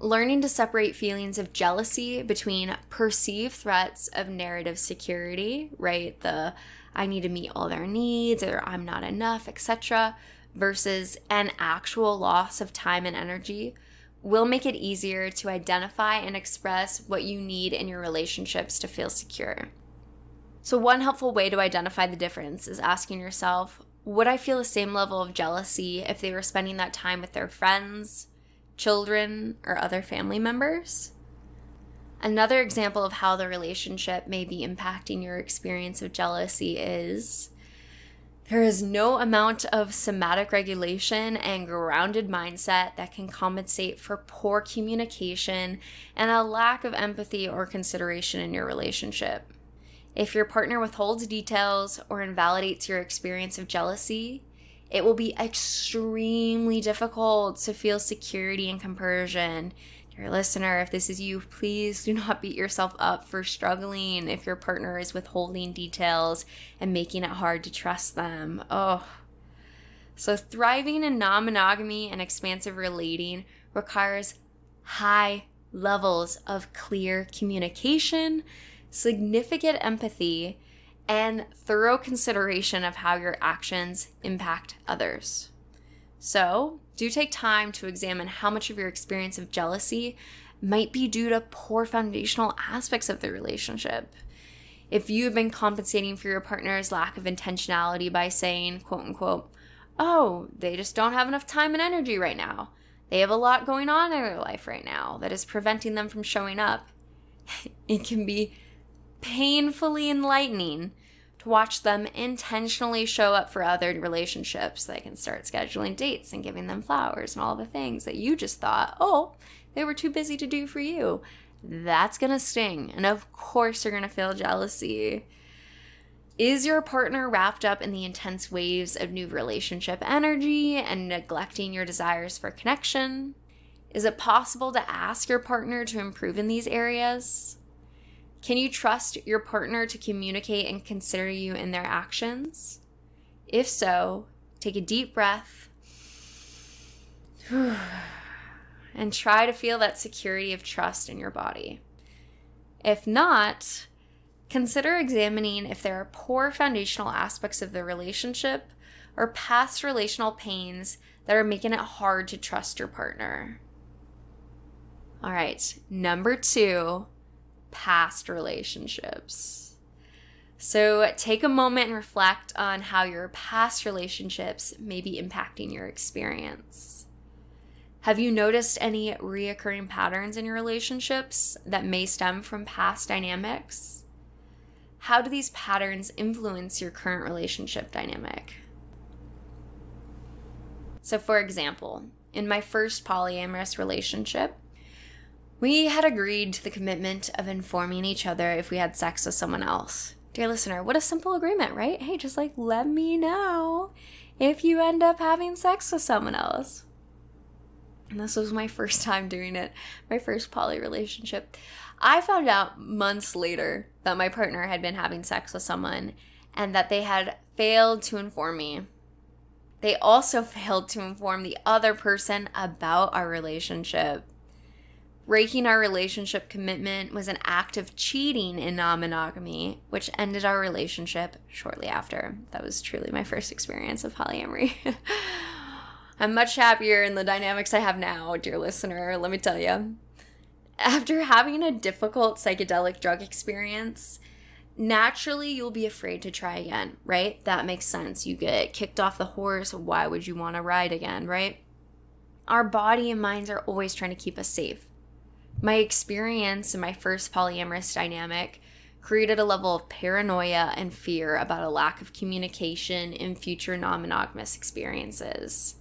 Speaker 1: learning to separate feelings of jealousy between perceived threats of narrative security, right? The I need to meet all their needs or I'm not enough, etc., versus an actual loss of time and energy will make it easier to identify and express what you need in your relationships to feel secure. So, one helpful way to identify the difference is asking yourself would I feel the same level of jealousy if they were spending that time with their friends, children, or other family members. Another example of how the relationship may be impacting your experience of jealousy is there is no amount of somatic regulation and grounded mindset that can compensate for poor communication and a lack of empathy or consideration in your relationship. If your partner withholds details or invalidates your experience of jealousy, it will be extremely difficult to feel security and compersion. Dear listener, if this is you, please do not beat yourself up for struggling if your partner is withholding details and making it hard to trust them. Oh. So, thriving in non monogamy and expansive relating requires high levels of clear communication, significant empathy, and thorough consideration of how your actions impact others. So, do take time to examine how much of your experience of jealousy might be due to poor foundational aspects of the relationship. If you've been compensating for your partner's lack of intentionality by saying, quote unquote, oh, they just don't have enough time and energy right now. They have a lot going on in their life right now that is preventing them from showing up. it can be painfully enlightening watch them intentionally show up for other relationships. They can start scheduling dates and giving them flowers and all the things that you just thought, oh, they were too busy to do for you. That's gonna sting. And of course, you're gonna feel jealousy. Is your partner wrapped up in the intense waves of new relationship energy and neglecting your desires for connection? Is it possible to ask your partner to improve in these areas? Can you trust your partner to communicate and consider you in their actions? If so, take a deep breath and try to feel that security of trust in your body. If not, Consider examining if there are poor foundational aspects of the relationship or past relational pains that are making it hard to trust your partner. All right, number two, past relationships. So take a moment and reflect on how your past relationships may be impacting your experience. Have you noticed any reoccurring patterns in your relationships that may stem from past dynamics? how do these patterns influence your current relationship dynamic? So, for example, in my first polyamorous relationship, we had agreed to the commitment of informing each other if we had sex with someone else. Dear listener, what a simple agreement, right? Hey, just like let me know if you end up having sex with someone else. And this was my first time doing it, my first poly relationship. I found out months later that my partner had been having sex with someone and that they had failed to inform me. They also failed to inform the other person about our relationship. Breaking our relationship commitment was an act of cheating in non monogamy, which ended our relationship shortly after. That was truly my first experience of polyamory. I'm much happier in the dynamics I have now, dear listener, let me tell you after having a difficult psychedelic drug experience, naturally you'll be afraid to try again, right? That makes sense. You get kicked off the horse. Why would you want to ride again, right? Our body and minds are always trying to keep us safe. My experience in my first polyamorous dynamic created a level of paranoia and fear about a lack of communication in future non monogamous experiences.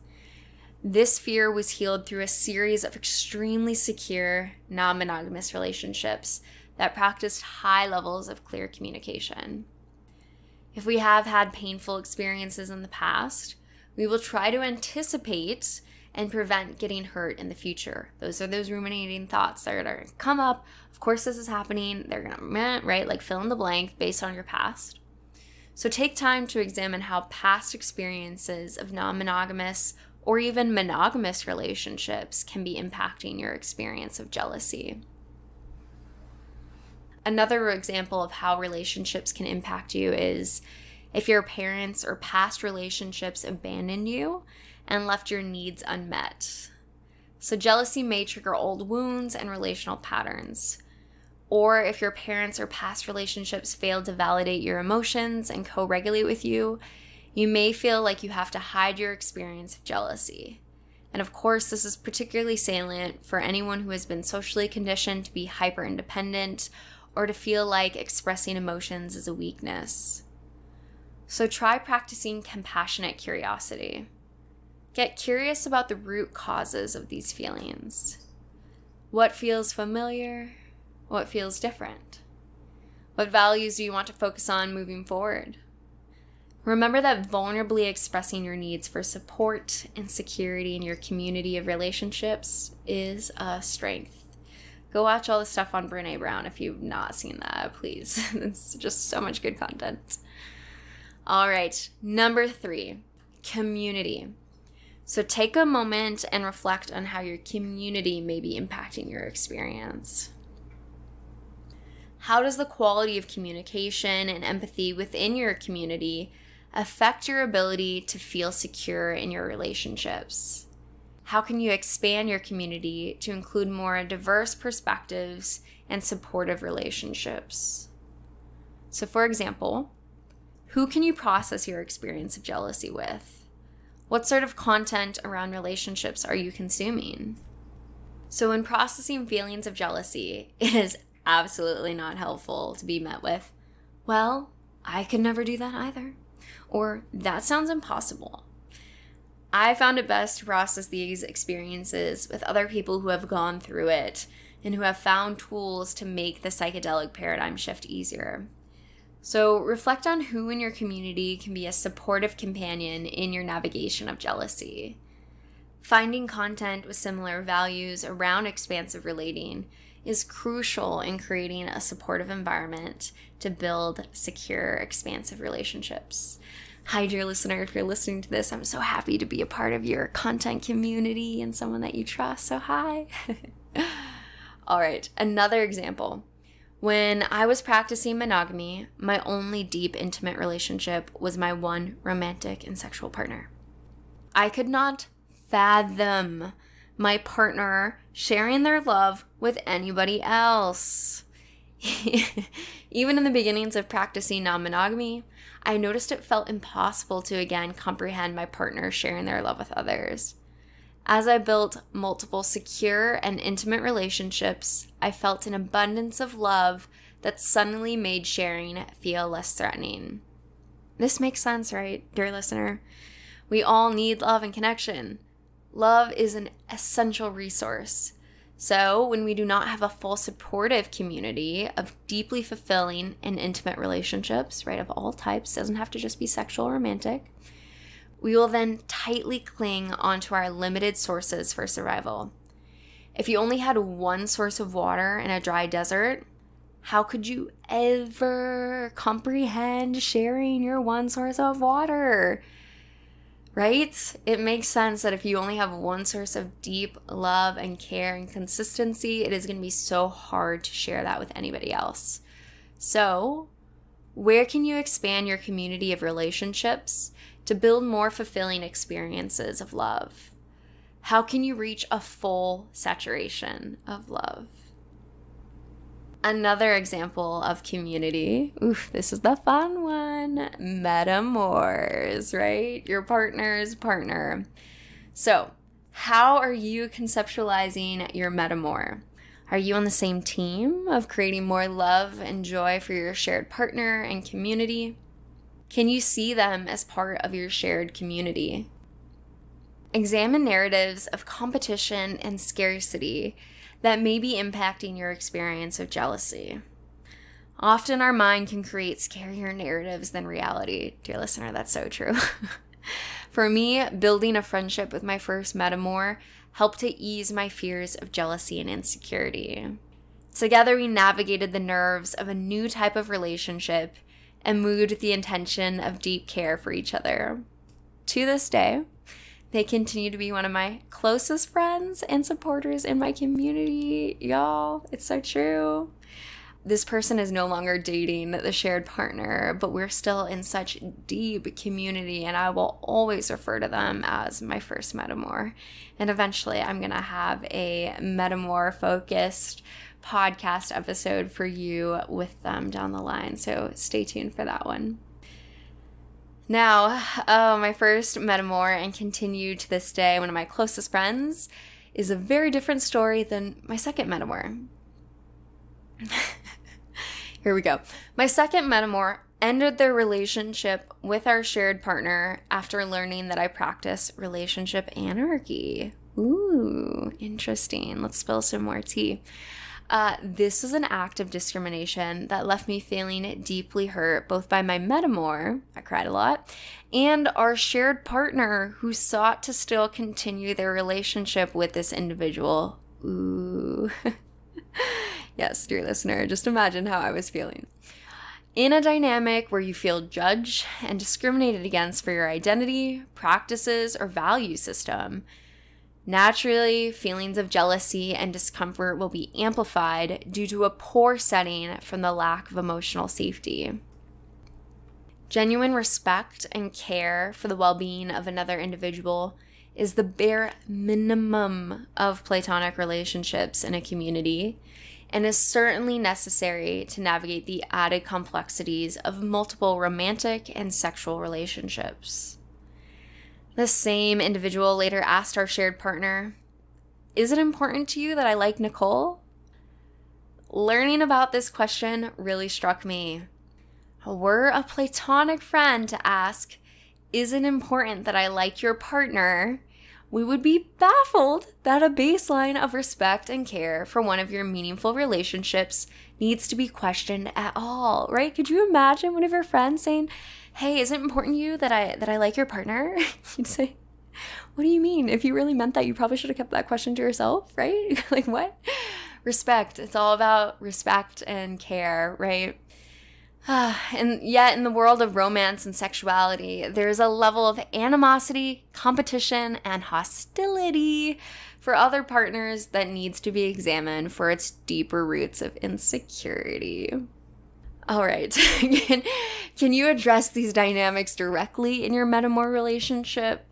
Speaker 1: This fear was healed through a series of extremely secure, non monogamous relationships that practiced high levels of clear communication. If we have had painful experiences in the past, we will try to anticipate and prevent getting hurt in the future. Those are those ruminating thoughts that are going to come up. Of course, this is happening. They're going to, right? Like fill in the blank based on your past. So take time to examine how past experiences of non monogamous or even monogamous relationships can be impacting your experience of jealousy. Another example of how relationships can impact you is if your parents or past relationships abandoned you and left your needs unmet. So, jealousy may trigger old wounds and relational patterns. Or if your parents or past relationships failed to validate your emotions and co regulate with you, you may feel like you have to hide your experience of jealousy. And of course, this is particularly salient for anyone who has been socially conditioned to be hyper independent or to feel like expressing emotions is a weakness. So try practicing compassionate curiosity. Get curious about the root causes of these feelings. What feels familiar? What feels different? What values do you want to focus on moving forward? Remember that vulnerably expressing your needs for support and security in your community of relationships is a strength. Go watch all the stuff on Brene Brown if you've not seen that, please. it's just so much good content. All right, number three, community. So take a moment and reflect on how your community may be impacting your experience. How does the quality of communication and empathy within your community affect your ability to feel secure in your relationships? How can you expand your community to include more diverse perspectives and supportive relationships? So, for example, who can you process your experience of jealousy with? What sort of content around relationships are you consuming? So, when processing feelings of jealousy, it is absolutely not helpful to be met with, well, I could never do that either. Or, that sounds impossible. I found it best to process these experiences with other people who have gone through it and who have found tools to make the psychedelic paradigm shift easier. So, reflect on who in your community can be a supportive companion in your navigation of jealousy. Finding content with similar values around expansive relating is crucial in creating a supportive environment to build secure, expansive relationships. Hi, dear listener. If you're listening to this, I'm so happy to be a part of your content community and someone that you trust. So, hi. All right, another example. When I was practicing monogamy, my only deep, intimate relationship was my one romantic and sexual partner. I could not fathom my partner sharing their love with anybody else. Even in the beginnings of practicing non monogamy, I noticed it felt impossible to again comprehend my partner sharing their love with others. As I built multiple secure and intimate relationships, I felt an abundance of love that suddenly made sharing feel less threatening. This makes sense, right, dear listener? We all need love and connection. Love is an essential resource. So, when we do not have a full supportive community of deeply fulfilling and intimate relationships, right, of all types, doesn't have to just be sexual or romantic, we will then tightly cling onto our limited sources for survival. If you only had one source of water in a dry desert, how could you ever comprehend sharing your one source of water? right? It makes sense that if you only have one source of deep love and care and consistency, it is going to be so hard to share that with anybody else. So, where can you expand your community of relationships to build more fulfilling experiences of love? How can you reach a full saturation of love? Another example of community. Oof, this is the fun one. Metamors, right? Your partner's partner. So, how are you conceptualizing your metamor? Are you on the same team of creating more love and joy for your shared partner and community? Can you see them as part of your shared community? Examine narratives of competition and scarcity that may be impacting your experience of jealousy. Often our mind can create scarier narratives than reality. Dear listener, that's so true. For me, building a friendship with my first metamor helped to ease my fears of jealousy and insecurity. Together, we navigated the nerves of a new type of relationship and moved with the intention of deep care for each other. To this day, they continue to be one of my closest friends and supporters in my community. Y'all, it's so true. This person is no longer dating the shared partner, but we're still in such deep community, and I will always refer to them as my first metamor. And eventually, I'm gonna have a metamor focused podcast episode for you with them down the line. So stay tuned for that one. Now, uh, my first metamor and continue to this day, one of my closest friends, is a very different story than my second metamor. Here we go. My second metamor ended their relationship with our shared partner after learning that I practice relationship anarchy. Ooh, interesting. Let's spill some more tea. Uh, this was an act of discrimination that left me feeling deeply hurt both by my metamor, I cried a lot, and our shared partner who sought to still continue their relationship with this individual. Ooh. yes, dear listener, just imagine how I was feeling. In a dynamic where you feel judged and discriminated against for your identity, practices, or value system, Naturally, feelings of jealousy and discomfort will be amplified due to a poor setting from the lack of emotional safety. Genuine respect and care for the well being of another individual is the bare minimum of platonic relationships in a community and is certainly necessary to navigate the added complexities of multiple romantic and sexual relationships. The same individual later asked our shared partner, Is it important to you that I like Nicole? Learning about this question really struck me. Were a platonic friend to ask, Is it important that I like your partner? we would be baffled that a baseline of respect and care for one of your meaningful relationships needs to be questioned at all, right? Could you imagine one of your friends saying, "Hey, is it important to you that I that I like your partner?" You'd say, "What do you mean? If you really meant that, you probably should have kept that question to yourself, right?" like what? Respect. It's all about respect and care, right? and yet, in the world of romance and sexuality, there's a level of animosity, competition, and hostility for other partners that needs to be examined for its deeper roots of insecurity. All right, can, can you address these dynamics directly in your metamor relationship?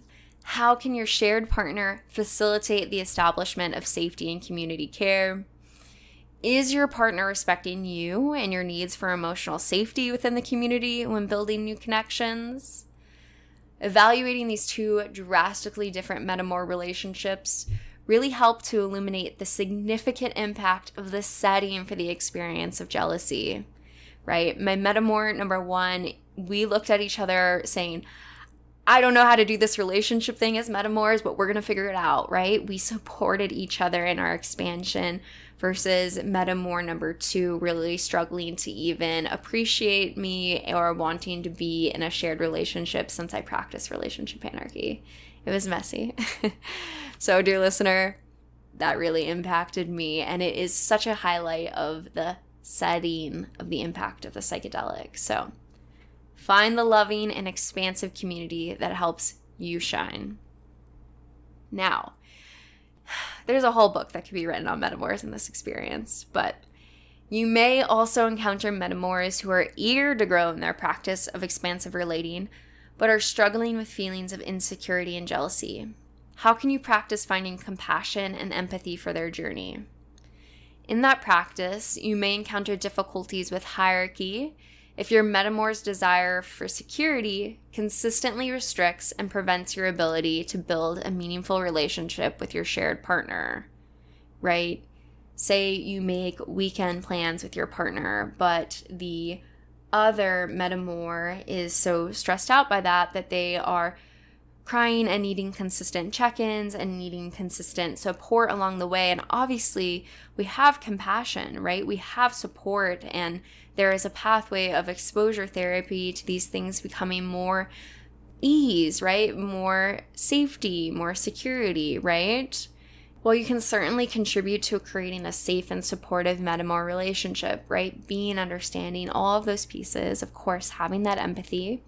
Speaker 1: How can your shared partner facilitate the establishment of safety and community care? Is your partner respecting you and your needs for emotional safety within the community when building new connections? Evaluating these two drastically different metamor relationships really help to illuminate the significant impact of the setting for the experience of jealousy. Right? My metamor number one, we looked at each other saying, I don't know how to do this relationship thing as metamors, but we're going to figure it out, right? We supported each other in our expansion versus metamor number two really struggling to even appreciate me or wanting to be in a shared relationship since I practice relationship anarchy. It was messy. so, dear listener, that really impacted me, and it is such a highlight of the setting of the impact of the psychedelic. So, Find the loving and expansive community that helps you shine. Now, there's a whole book that could be written on metamors in this experience, but you may also encounter metamors who are eager to grow in their practice of expansive relating, but are struggling with feelings of insecurity and jealousy. How can you practice finding compassion and empathy for their journey? In that practice, you may encounter difficulties with hierarchy if your metamor's desire for security consistently restricts and prevents your ability to build a meaningful relationship with your shared partner, right? Say you make weekend plans with your partner, but the other metamor is so stressed out by that that they are crying and needing consistent check ins and needing consistent support along the way. And obviously, we have compassion, right? We have support, and there is a pathway of exposure therapy to these things becoming more ease, right? More safety, more security, right? Well, you can certainly contribute to creating a safe and supportive metamor relationship, right? Being understanding all of those pieces, of course, having that empathy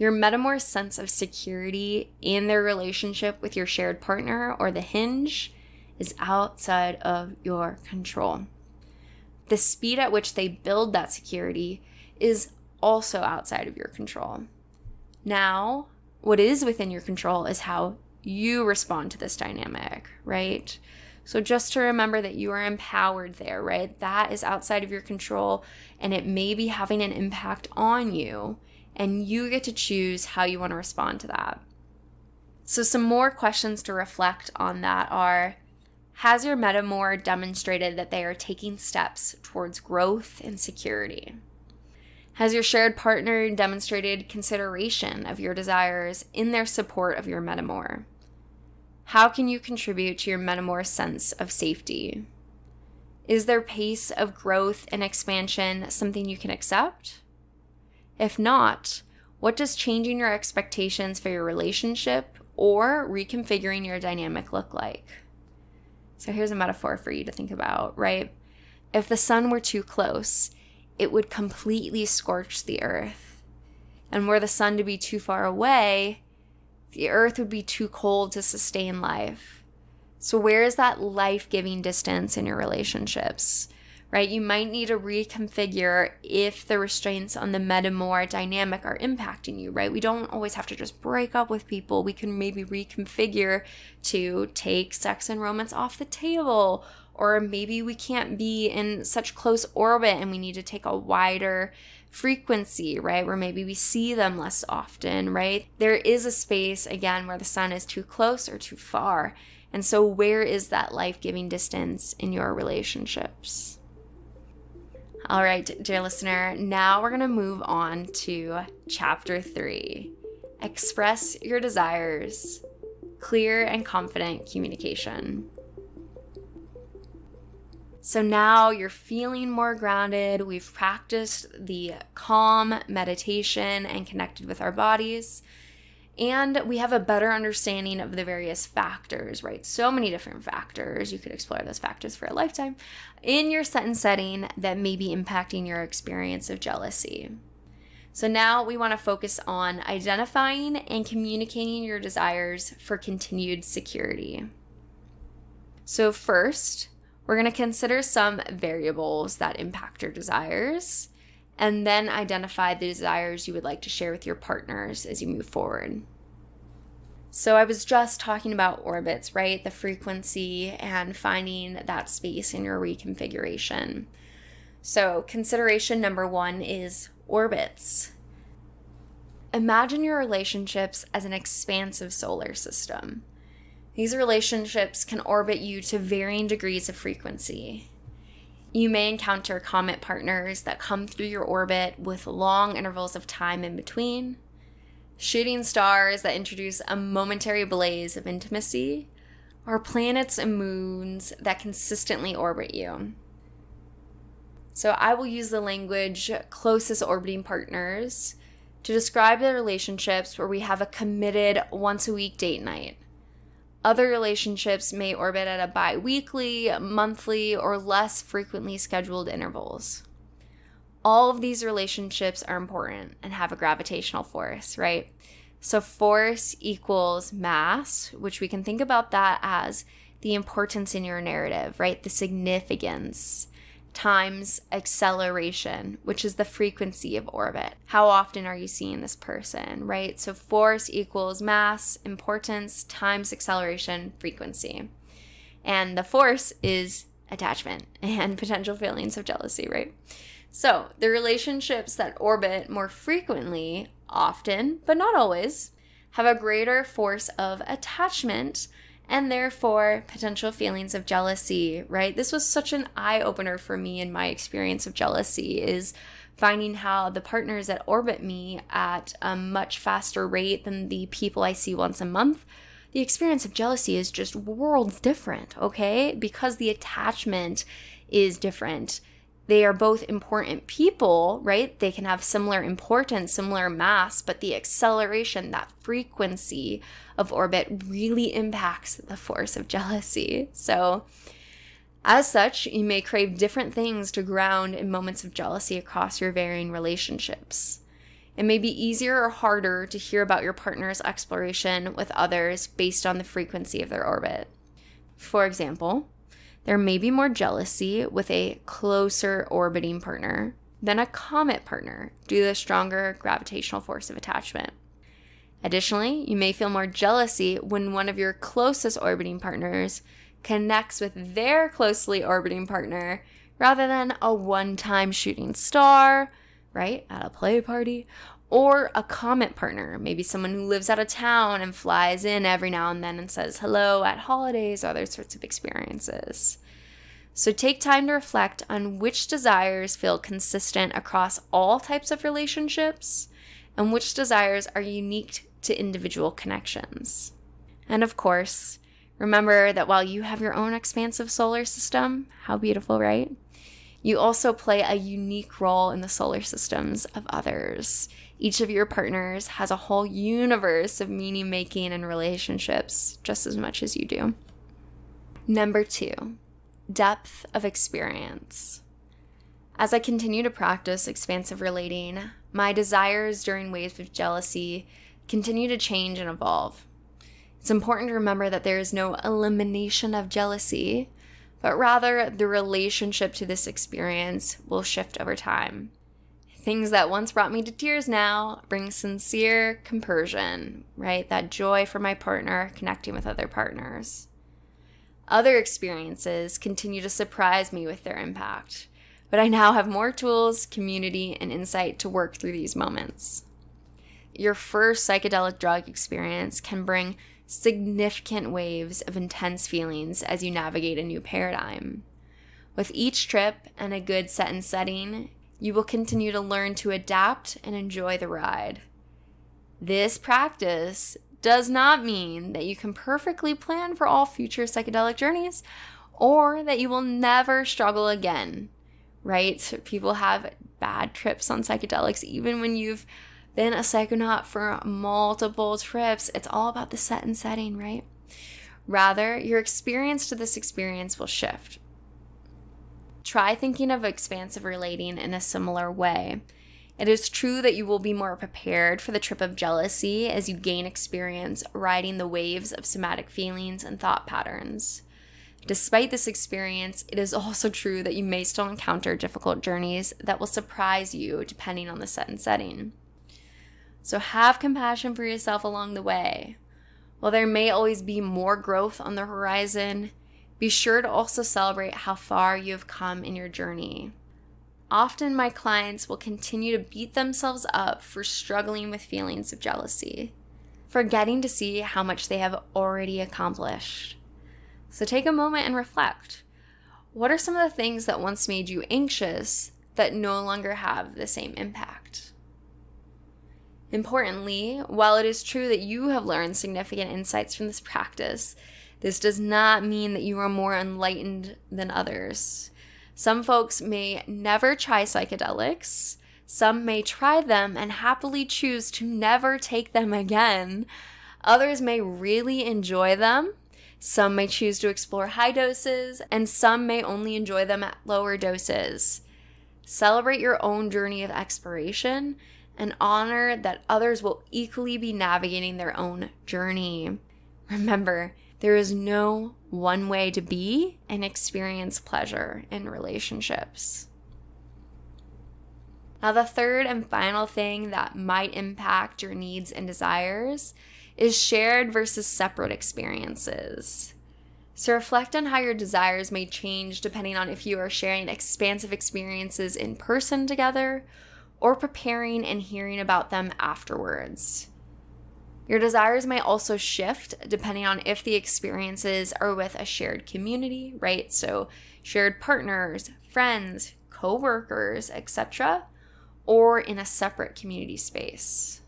Speaker 1: your metamor's sense of security in their relationship with your shared partner or the hinge is outside of your control. The speed at which they build that security is also outside of your control. Now, what is within your control is how you respond to this dynamic, right? So just to remember that you are empowered there, right? That is outside of your control and it may be having an impact on you and you get to choose how you want to respond to that. So, some more questions to reflect on that are Has your metamor demonstrated that they are taking steps towards growth and security? Has your shared partner demonstrated consideration of your desires in their support of your metamor? How can you contribute to your metamor's sense of safety? Is their pace of growth and expansion something you can accept? If not, what does changing your expectations for your relationship or reconfiguring your dynamic look like? So here's a metaphor for you to think about, right? If the sun were too close, it would completely scorch the earth. And were the sun to be too far away, the earth would be too cold to sustain life. So, where is that life giving distance in your relationships? Right? You might need to reconfigure if the restraints on the metamor dynamic are impacting you, right? We don't always have to just break up with people. We can maybe reconfigure to take sex and romance off the table, or maybe we can't be in such close orbit and we need to take a wider frequency, right? Where maybe we see them less often, right? There is a space, again, where the sun is too close or too far. And so, where is that life giving distance in your relationships? All right, dear listener, now we're going to move on to chapter three express your desires, clear and confident communication. So now you're feeling more grounded. We've practiced the calm meditation and connected with our bodies. And we have a better understanding of the various factors, right? So many different factors. You could explore those factors for a lifetime in your set and setting that may be impacting your experience of jealousy. So now we want to focus on identifying and communicating your desires for continued security. So, first, we're going to consider some variables that impact your desires and then identify the desires you would like to share with your partners as you move forward. So, I was just talking about orbits, right? The frequency and finding that space in your reconfiguration. So, consideration number one is orbits. Imagine your relationships as an expansive solar system. These relationships can orbit you to varying degrees of frequency. You may encounter comet partners that come through your orbit with long intervals of time in between, shooting stars that introduce a momentary blaze of intimacy, or planets and moons that consistently orbit you. So I will use the language closest orbiting partners to describe the relationships where we have a committed once a week date night. Other relationships may orbit at a bi weekly, monthly, or less frequently scheduled intervals. All of these relationships are important and have a gravitational force, right? So, force equals mass, which we can think about that as the importance in your narrative, right? The significance times acceleration, which is the frequency of orbit. How often are you seeing this person, right? So force equals mass, importance times acceleration, frequency. And the force is attachment and potential feelings of jealousy, right? So the relationships that orbit more frequently, often, but not always, have a greater force of attachment and therefore potential feelings of jealousy, right? This was such an eye opener for me in my experience of jealousy is finding how the partners that orbit me at a much faster rate than the people I see once a month the experience of jealousy is just worlds different, okay? Because the attachment is different they are both important people, right? They can have similar importance, similar mass, but the acceleration, that frequency of orbit really impacts the force of jealousy. So, as such, you may crave different things to ground in moments of jealousy across your varying relationships. It may be easier or harder to hear about your partner's exploration with others based on the frequency of their orbit. For example, there may be more jealousy with a closer orbiting partner than a comet partner due to the stronger gravitational force of attachment. Additionally, you may feel more jealousy when one of your closest orbiting partners connects with their closely orbiting partner rather than a one time shooting star, right, at a play party, or a comet partner, maybe someone who lives out of town and flies in every now and then and says hello at holidays, or other sorts of experiences. So take time to reflect on which desires feel consistent across all types of relationships and which desires are unique to individual connections. And of course, remember that while you have your own expansive solar system, how beautiful, right? You also play a unique role in the solar systems of others. Each of your partners has a whole universe of meaning making and relationships just as much as you do. Number two, depth of experience. As I continue to practice expansive relating, my desires during waves of jealousy continue to change and evolve. It's important to remember that there is no elimination of jealousy, but rather the relationship to this experience will shift over time. Things that once brought me to tears now bring sincere compersion, right? That joy for my partner connecting with other partners. Other experiences continue to surprise me with their impact, but I now have more tools, community, and insight to work through these moments. Your first psychedelic drug experience can bring significant waves of intense feelings as you navigate a new paradigm. With each trip and a good set and setting, you will continue to learn to adapt and enjoy the ride. This practice does not mean that you can perfectly plan for all future psychedelic journeys or that you will never struggle again, right? People have bad trips on psychedelics, even when you've been a psychonaut for multiple trips. It's all about the set and setting, right? Rather, your experience to this experience will shift. Try thinking of expansive relating in a similar way. It is true that you will be more prepared for the trip of jealousy as you gain experience riding the waves of somatic feelings and thought patterns. Despite this experience, it is also true that you may still encounter difficult journeys that will surprise you depending on the set and setting. So have compassion for yourself along the way. While there may always be more growth on the horizon, be sure to also celebrate how far you have come in your journey. Often, my clients will continue to beat themselves up for struggling with feelings of jealousy, forgetting to see how much they have already accomplished. So, take a moment and reflect. What are some of the things that once made you anxious that no longer have the same impact? Importantly, while it is true that you have learned significant insights from this practice, this does not mean that you are more enlightened than others. Some folks may never try psychedelics. Some may try them and happily choose to never take them again. Others may really enjoy them. Some may choose to explore high doses, and some may only enjoy them at lower doses. Celebrate your own journey of exploration and honor that others will equally be navigating their own journey. Remember, there is no one way to be and experience pleasure in relationships. Now, the third and final thing that might impact your needs and desires is shared versus separate experiences. So, reflect on how your desires may change depending on if you are sharing expansive experiences in person together or preparing and hearing about them afterwards. Your desires may also shift depending on if the experiences are with a shared community, right? So, shared partners, friends, co-workers, etc., or in a separate community space.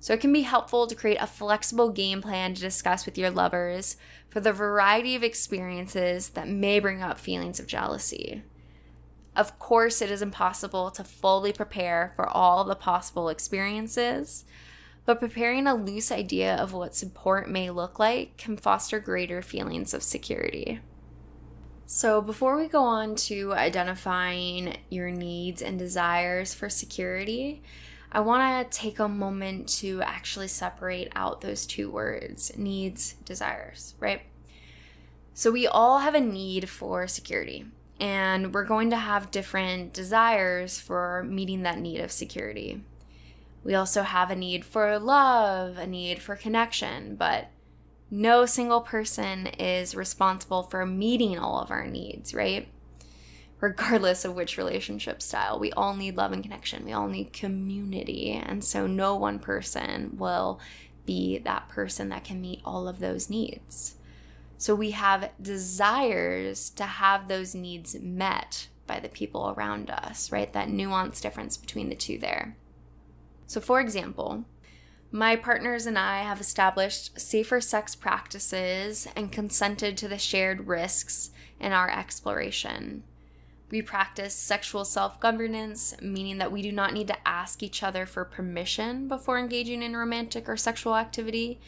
Speaker 1: So, it can be helpful to create a flexible game plan to discuss with your lovers for the variety of experiences that may bring up feelings of jealousy. Of course, it is impossible to fully prepare for all the possible experiences, but preparing a loose idea of what support may look like can foster greater feelings of security. So, before we go on to identifying your needs and desires for security, I want to take a moment to actually separate out those two words needs, desires, right? So, we all have a need for security, and we're going to have different desires for meeting that need of security. We also have a need for love, a need for connection, but no single person is responsible for meeting all of our needs, right? Regardless of which relationship style, we all need love and connection. We all need community. And so, no one person will be that person that can meet all of those needs. So, we have desires to have those needs met by the people around us, right? That nuanced difference between the two there. So, for example, my partners and I have established safer sex practices and consented to the shared risks in our exploration. We practice sexual self governance, meaning that we do not need to ask each other for permission before engaging in romantic or sexual activity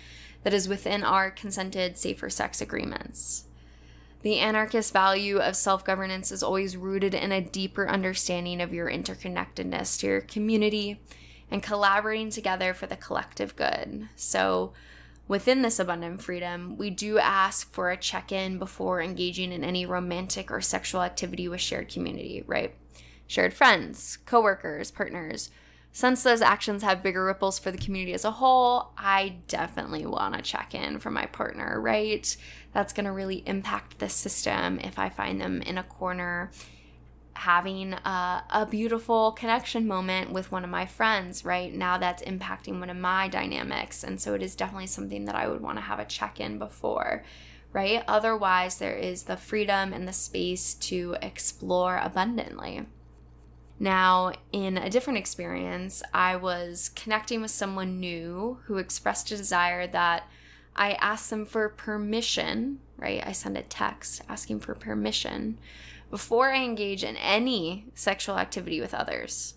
Speaker 1: that is within our consented safer sex agreements. The anarchist value of self governance is always rooted in a deeper understanding of your interconnectedness to your community and collaborating together for the collective good. So, within this abundant freedom, we do ask for a check in before engaging in any romantic or sexual activity with shared community, right? Shared friends, coworkers, partners. Since those actions have bigger ripples for the community as a whole, I definitely want to check in for my partner, right? That's going to really impact the system if I find them in a corner having a, a, beautiful connection moment with one of my friends, right? Now that's impacting one of my dynamics. And so it is definitely something that I would want to have a check in before, right? Otherwise, there is the freedom and the space to explore abundantly. Now, in a different experience, I was connecting with someone new who expressed a desire that I asked them for permission, right? I sent a text asking for permission before I engage in any sexual activity with others.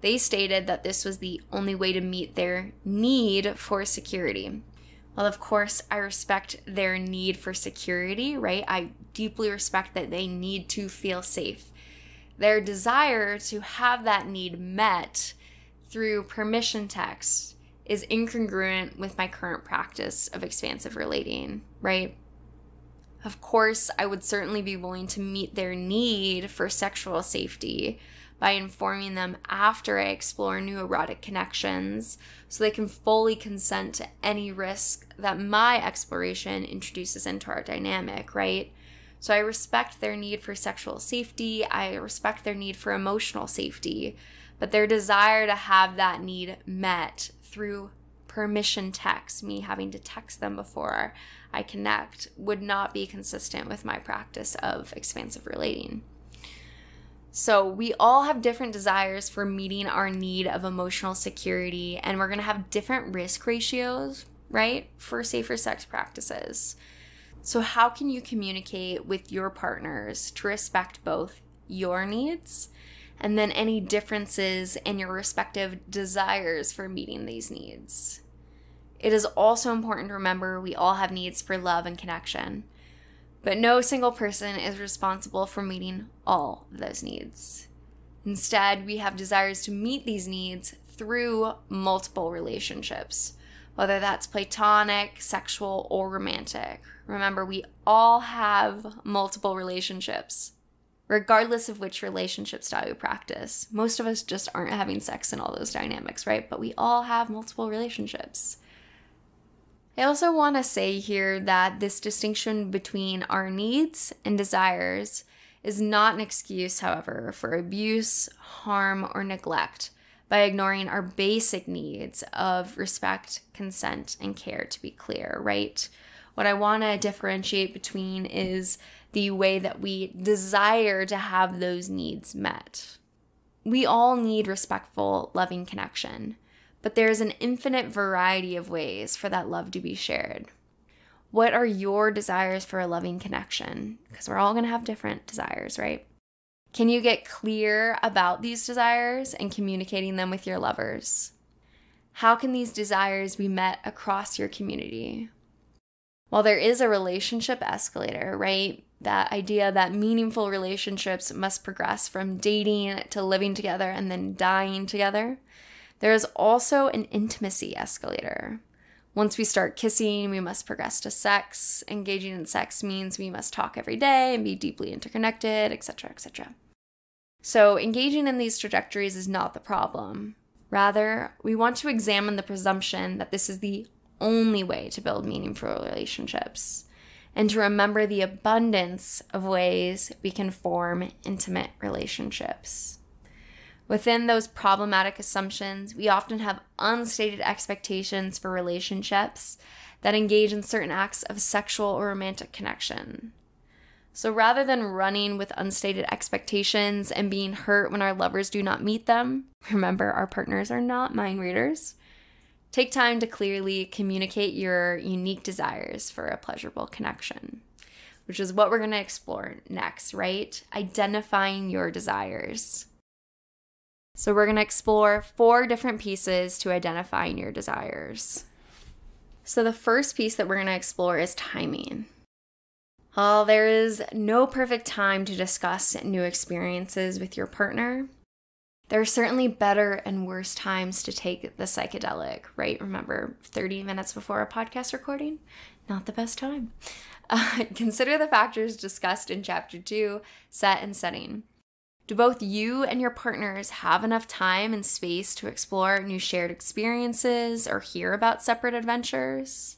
Speaker 1: They stated that this was the only way to meet their need for security. Well, of course, I respect their need for security, right? I deeply respect that they need to feel safe their desire to have that need met through permission text is incongruent with my current practice of expansive relating, right? Of course, I would certainly be willing to meet their need for sexual safety by informing them after I explore new erotic connections so they can fully consent to any risk that my exploration introduces into our dynamic, right? So I respect their need for sexual safety, I respect their need for emotional safety, but their desire to have that need met through permission text, me having to text them before I connect, would not be consistent with my practice of expansive relating. So, we all have different desires for meeting our need of emotional security, and we're gonna have different risk ratios, right, for safer sex practices. So, how can you communicate with your partners to respect both your needs and then any differences in your respective desires for meeting these needs? It is also important to remember we all have needs for love and connection, but no single person is responsible for meeting all of those needs. Instead, we have desires to meet these needs through multiple relationships whether that's platonic, sexual, or romantic. Remember, we all have multiple relationships, regardless of which relationship style you practice. Most of us just aren't having sex in all those dynamics, right? But we all have multiple relationships. I also want to say here that this distinction between our needs and desires is not an excuse, however, for abuse, harm, or neglect by ignoring our basic needs of respect, consent, and care, to be clear, right? What I want to differentiate between is the way that we desire to have those needs met. We all need respectful, loving connection, but there's an infinite variety of ways for that love to be shared. What are your desires for a loving connection? Because we're all going to have different desires, right? Can you get clear about these desires and communicating them with your lovers? How can these desires be met across your community? While there is a relationship escalator, right? That idea that meaningful relationships must progress from dating to living together and then dying together, there is also an intimacy escalator. Once we start kissing, we must progress to sex. Engaging in sex means we must talk every day and be deeply interconnected, etc., etc. So, engaging in these trajectories is not the problem. Rather, we want to examine the presumption that this is the only way to build meaningful relationships and to remember the abundance of ways we can form intimate relationships. Within those problematic assumptions, we often have unstated expectations for relationships that engage in certain acts of sexual or romantic connection. So rather than running with unstated expectations and being hurt when our lovers do not meet them, remember our partners are not mind readers. Take time to clearly communicate your unique desires for a pleasurable connection, which is what we're going to explore next, right? Identifying your desires. So, we're going to explore four different pieces to identifying your desires. So, the first piece that we're going to explore is timing. While there is no perfect time to discuss new experiences with your partner, there are certainly better and worse times to take the psychedelic, right? Remember, 30 minutes before a podcast recording? Not the best time. Uh, consider the factors discussed in chapter 2 set and setting. Do both you and your partners have enough time and space to explore new shared experiences or hear about separate adventures?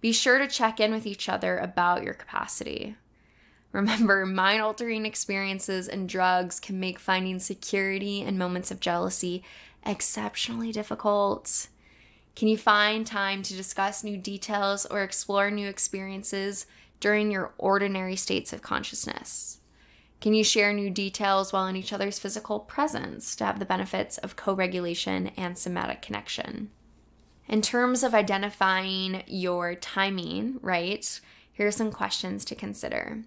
Speaker 1: Be sure to check in with each other about your capacity. Remember, mind altering experiences and drugs can make finding security in moments of jealousy exceptionally difficult. Can you find time to discuss new details or explore new experiences during your ordinary states of consciousness? Can you share new details while in each other's physical presence to have the benefits of co regulation and somatic connection? In terms of identifying your timing, right, here are some questions to consider.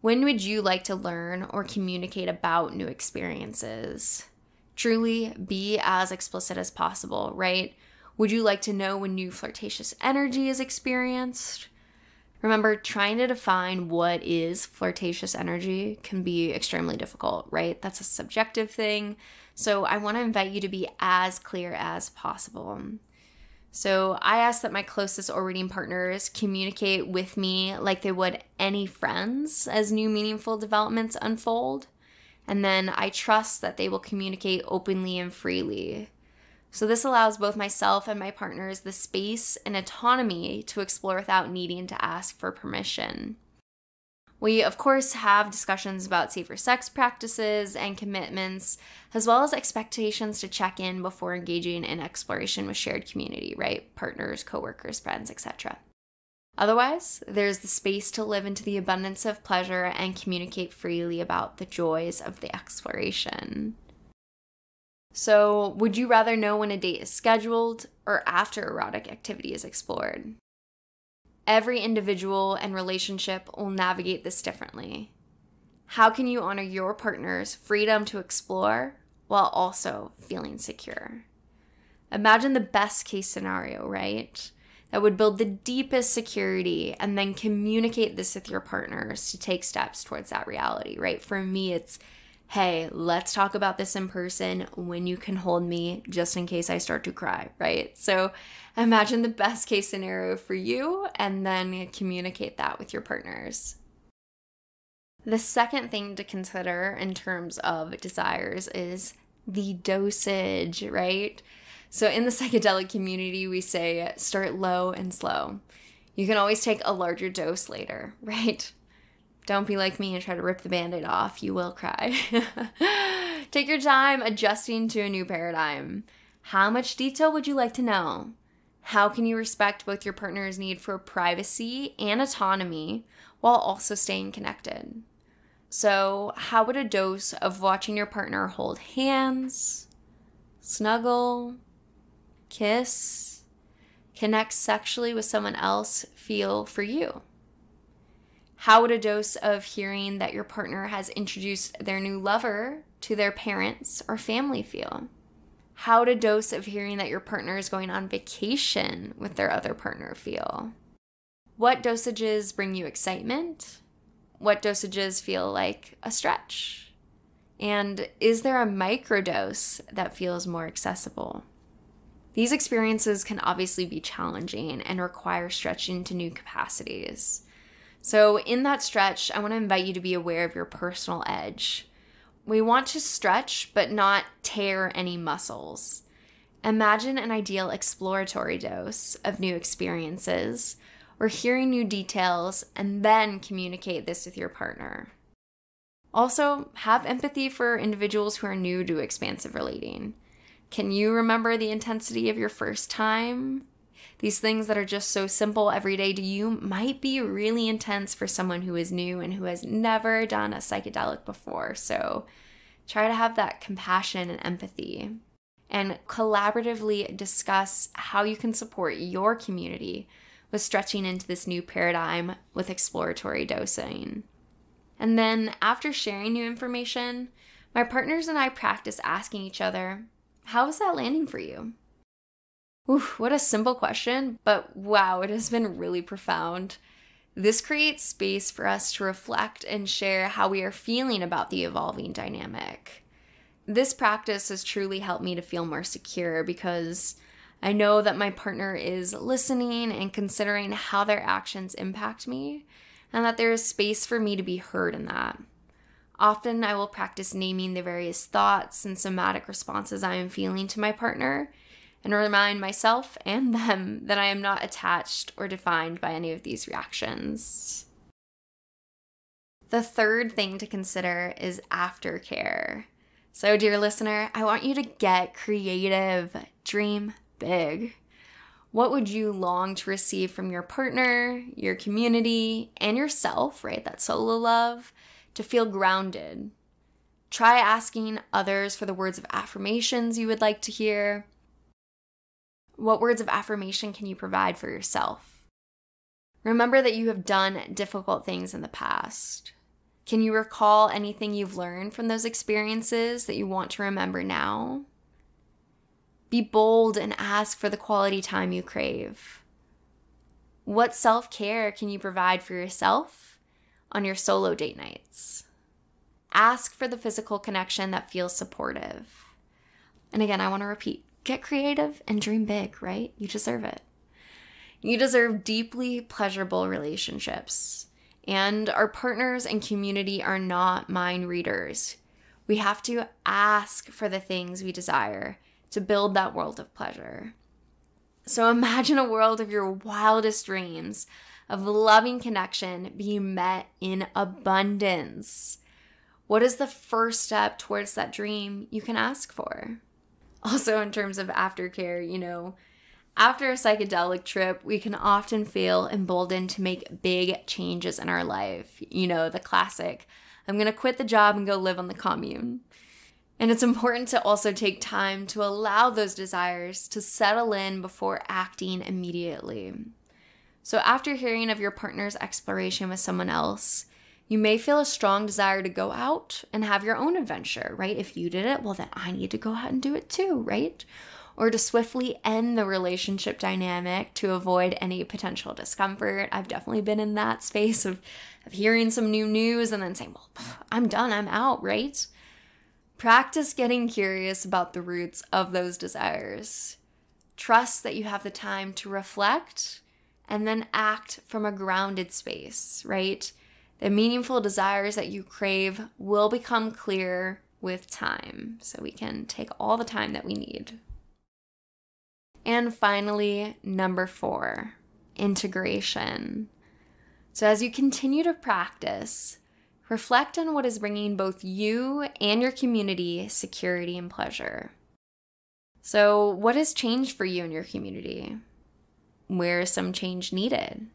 Speaker 1: When would you like to learn or communicate about new experiences? Truly be as explicit as possible, right? Would you like to know when new flirtatious energy is experienced? Remember, trying to define what is flirtatious energy can be extremely difficult, right? That's a subjective thing. So I want to invite you to be as clear as possible. So I ask that my closest orbiting partners communicate with me like they would any friends as new meaningful developments unfold. And then I trust that they will communicate openly and freely. So this allows both myself and my partners the space and autonomy to explore without needing to ask for permission. We, of course, have discussions about safer sex practices and commitments, as well as expectations to check in before engaging in exploration with shared community, right? Partners, coworkers, friends, etc. Otherwise, there's the space to live into the abundance of pleasure and communicate freely about the joys of the exploration. So, would you rather know when a date is scheduled or after erotic activity is explored? Every individual and relationship will navigate this differently. How can you honor your partner's freedom to explore while also feeling secure? Imagine the best case scenario, right? That would build the deepest security and then communicate this with your partners to take steps towards that reality, right? For me, it's hey, let's talk about this in person when you can hold me just in case I start to cry, right? So imagine the best case scenario for you and then communicate that with your partners. The second thing to consider in terms of desires is the dosage, right? So in the psychedelic community, we say start low and slow. You can always take a larger dose later, right? Don't be like me and try to rip the band aid off. You will cry. Take your time adjusting to a new paradigm. How much detail would you like to know? How can you respect both your partner's need for privacy and autonomy while also staying connected? So, how would a dose of watching your partner hold hands, snuggle, kiss, connect sexually with someone else feel for you? How would a dose of hearing that your partner has introduced their new lover to their parents or family feel? How would a dose of hearing that your partner is going on vacation with their other partner feel? What dosages bring you excitement? What dosages feel like a stretch? And is there a microdose that feels more accessible? These experiences can obviously be challenging and require stretching to new capacities. So, in that stretch, I want to invite you to be aware of your personal edge. We want to stretch, but not tear any muscles. Imagine an ideal exploratory dose of new experiences or hearing new details, and then communicate this with your partner. Also, have empathy for individuals who are new to expansive relating. Can you remember the intensity of your first time? These things that are just so simple every day to you might be really intense for someone who is new and who has never done a psychedelic before. So try to have that compassion and empathy and collaboratively discuss how you can support your community with stretching into this new paradigm with exploratory dosing. And then after sharing new information, my partners and I practice asking each other, How is that landing for you? Oof, what a simple question, but wow, it has been really profound. This creates space for us to reflect and share how we are feeling about the evolving dynamic. This practice has truly helped me to feel more secure because I know that my partner is listening and considering how their actions impact me, and that there is space for me to be heard in that. Often, I will practice naming the various thoughts and somatic responses I am feeling to my partner and remind myself and them that I am not attached or defined by any of these reactions. The third thing to consider is aftercare. So, dear listener, I want you to get creative, dream big. What would you long to receive from your partner, your community, and yourself, right? That solo love to feel grounded. Try asking others for the words of affirmations you would like to hear. What words of affirmation can you provide for yourself? Remember that you have done difficult things in the past. Can you recall anything you've learned from those experiences that you want to remember now? Be bold and ask for the quality time you crave. What self care can you provide for yourself on your solo date nights? Ask for the physical connection that feels supportive. And again, I want to repeat get creative and dream big, right? You deserve it. You deserve deeply pleasurable relationships. And our partners and community are not mind readers. We have to ask for the things we desire to build that world of pleasure. So imagine a world of your wildest dreams, of loving connection being met in abundance. What is the first step towards that dream you can ask for? Also, in terms of aftercare, you know, after a psychedelic trip, we can often feel emboldened to make big changes in our life. You know, the classic I'm gonna quit the job and go live on the commune. And it's important to also take time to allow those desires to settle in before acting immediately. So, after hearing of your partner's exploration with someone else, you may feel a strong desire to go out and have your own adventure, right? If you did it, well, then I need to go out and do it too, right? or to swiftly end the relationship dynamic to avoid any potential discomfort. I've definitely been in that space of, of hearing some new news and then saying, well, I'm done, I'm out, right? Practice getting curious about the roots of those desires. Trust that you have the time to reflect and then act from a grounded space, right? The meaningful desires that you crave will become clear with time. So we can take all the time that we need. And finally, number four, integration. So, as you continue to practice, reflect on what is bringing both you and your community security and pleasure. So, what has changed for you and your community? Where is some change needed?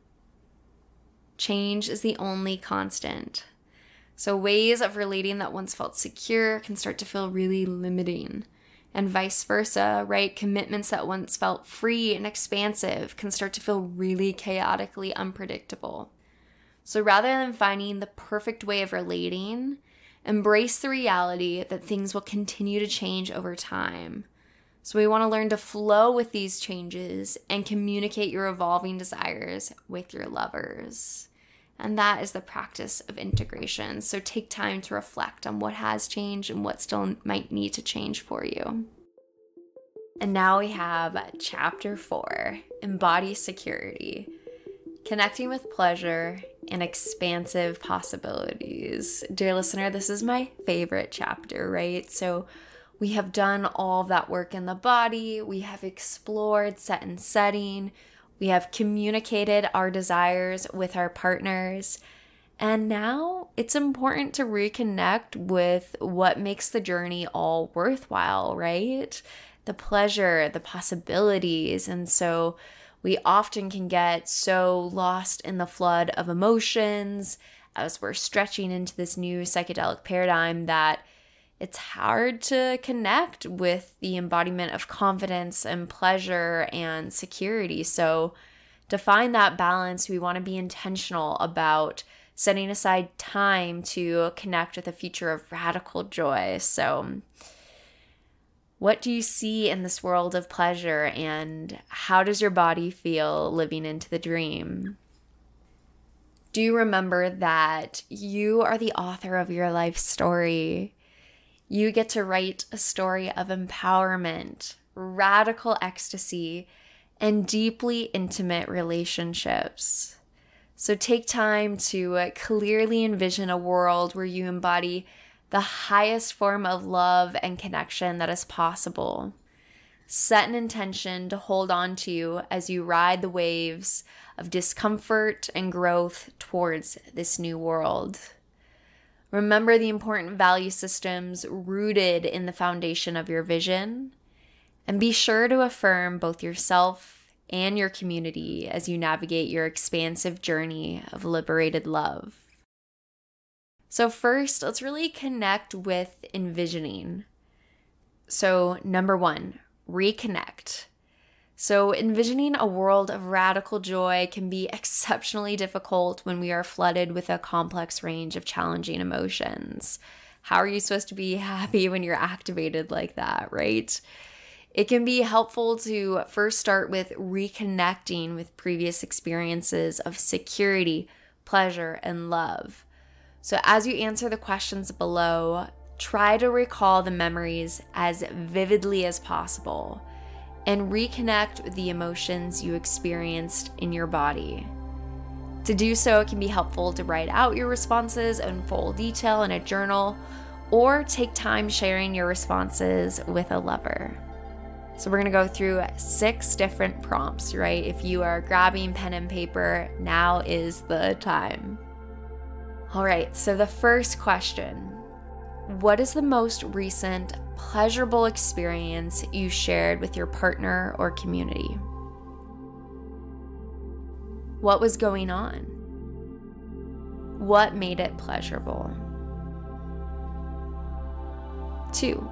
Speaker 1: Change is the only constant. So, ways of relating that once felt secure can start to feel really limiting and vice versa, right? Commitments that once felt free and expansive can start to feel really chaotically unpredictable. So rather than finding the perfect way of relating, embrace the reality that things will continue to change over time. So we want to learn to flow with these changes and communicate your evolving desires with your lovers. And that is the practice of integration. So take time to reflect on what has changed and what still might need to change for you. And now we have chapter four Embody Security Connecting with Pleasure and Expansive Possibilities. Dear listener, this is my favorite chapter, right? So we have done all that work in the body, we have explored set and setting we have communicated our desires with our partners. And now it's important to reconnect with what makes the journey all worthwhile, right? The pleasure, the possibilities. And so we often can get so lost in the flood of emotions as we're stretching into this new psychedelic paradigm that it's hard to connect with the embodiment of confidence and pleasure and security. So, to find that balance, we want to be intentional about setting aside time to connect with a future of radical joy. So, what do you see in this world of pleasure, and how does your body feel living into the dream? Do you remember that you are the author of your life story? You get to write a story of empowerment, radical ecstasy, and deeply intimate relationships. So take time to uh, clearly envision a world where you embody the highest form of love and connection that is possible. Set an intention to hold on to as you ride the waves of discomfort and growth towards this new world. Remember the important value systems rooted in the foundation of your vision. And be sure to affirm both yourself and your community as you navigate your expansive journey of liberated love. So, first, let's really connect with envisioning. So, number one, reconnect. So, envisioning a world of radical joy can be exceptionally difficult when we are flooded with a complex range of challenging emotions. How are you supposed to be happy when you're activated like that, right? It can be helpful to first start with reconnecting with previous experiences of security, pleasure, and love. So, as you answer the questions below, try to recall the memories as vividly as possible and reconnect with the emotions you experienced in your body. To do so, it can be helpful to write out your responses in full detail in a journal or take time sharing your responses with a lover. So, we're gonna go through six different prompts, right? If you are grabbing pen and paper, now is the time. All right, so the first question what is the most recent pleasurable experience you shared with your partner or community? What was going on? What made it pleasurable? Two,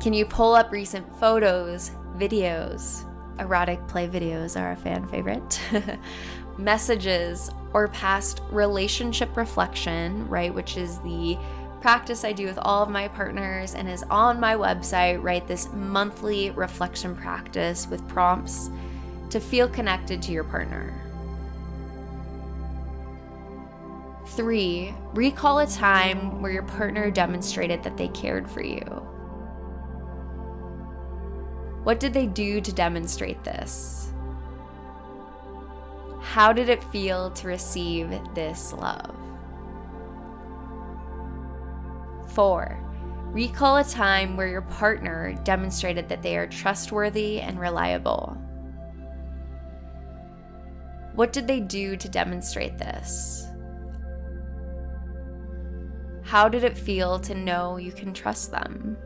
Speaker 1: can you pull up recent photos, videos? Erotic play videos are a fan favorite. Messages or past relationship reflection, right? Which is the practice I do with all of my partners and is on my website, right? This monthly reflection practice with prompts to feel connected to your partner. Three, recall a time where your partner demonstrated that they cared for you. What did they do to demonstrate this? How did it feel to receive this love? Four, recall a time where your partner demonstrated that they are trustworthy and reliable. What did they do to demonstrate this? How did it feel to know you can trust them?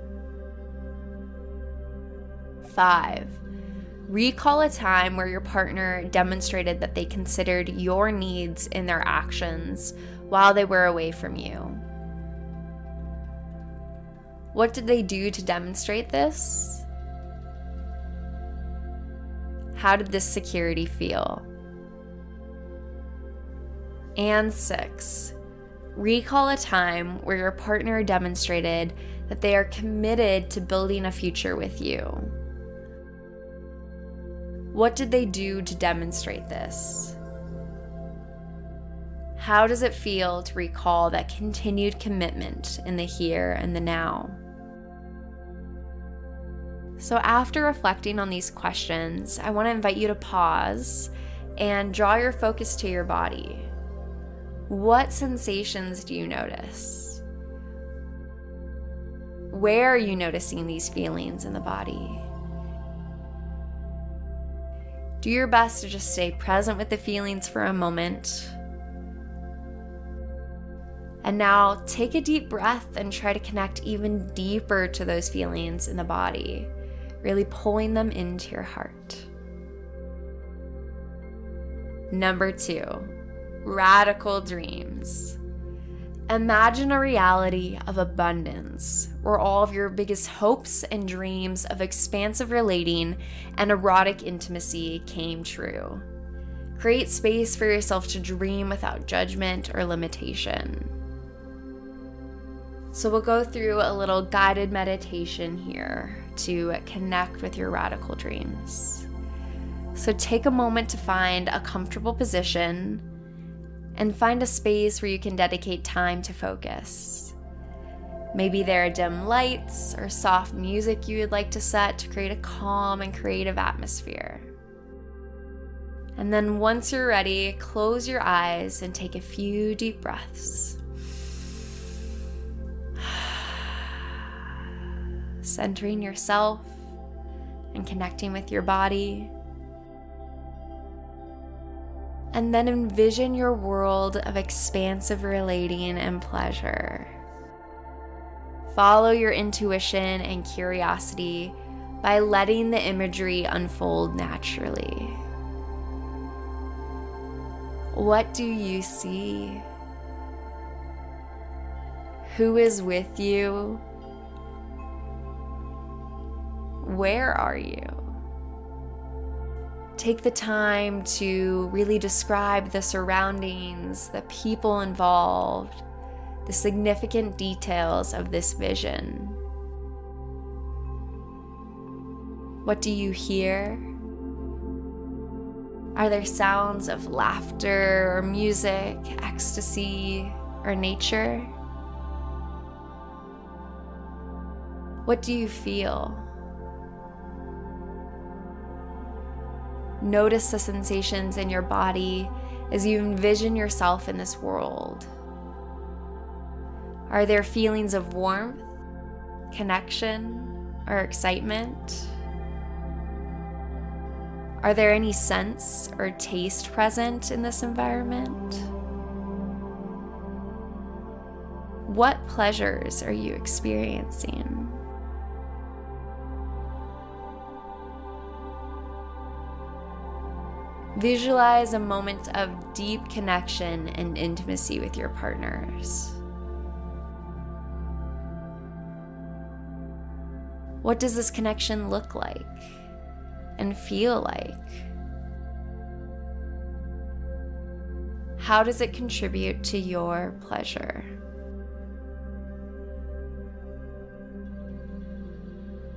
Speaker 1: Five, recall a time where your partner demonstrated that they considered your needs in their actions while they were away from you. What did they do to demonstrate this? How did this security feel? And six, recall a time where your partner demonstrated that they are committed to building a future with you. What did they do to demonstrate this? How does it feel to recall that continued commitment in the here and the now? So, after reflecting on these questions, I want to invite you to pause and draw your focus to your body. What sensations do you notice? Where are you noticing these feelings in the body? Do your best to just stay present with the feelings for a moment. And now take a deep breath and try to connect even deeper to those feelings in the body really pulling them into your heart. Number two, radical dreams. Imagine a reality of abundance where all of your biggest hopes and dreams of expansive relating and erotic intimacy came true. Create space for yourself to dream without judgment or limitation. So, we'll go through a little guided meditation here to connect with your radical dreams. So take a moment to find a comfortable position and find a space where you can dedicate time to focus. Maybe there are dim lights or soft music you would like to set to create a calm and creative atmosphere. And then once you're ready, close your eyes and take a few deep breaths. Centering yourself and connecting with your body. And then envision your world of expansive relating and pleasure. Follow your intuition and curiosity by letting the imagery unfold naturally. What do you see? Who is with you? Where are you? Take the time to really describe the surroundings, the people involved, the significant details of this vision. What do you hear? Are there sounds of laughter or music, ecstasy or nature? What do you feel? Notice the sensations in your body as you envision yourself in this world. Are there feelings of warmth, connection, or excitement? Are there any scents or taste present in this environment? What pleasures are you experiencing? Visualize a moment of deep connection and intimacy with your partners. What does this connection look like and feel like? How does it contribute to your pleasure?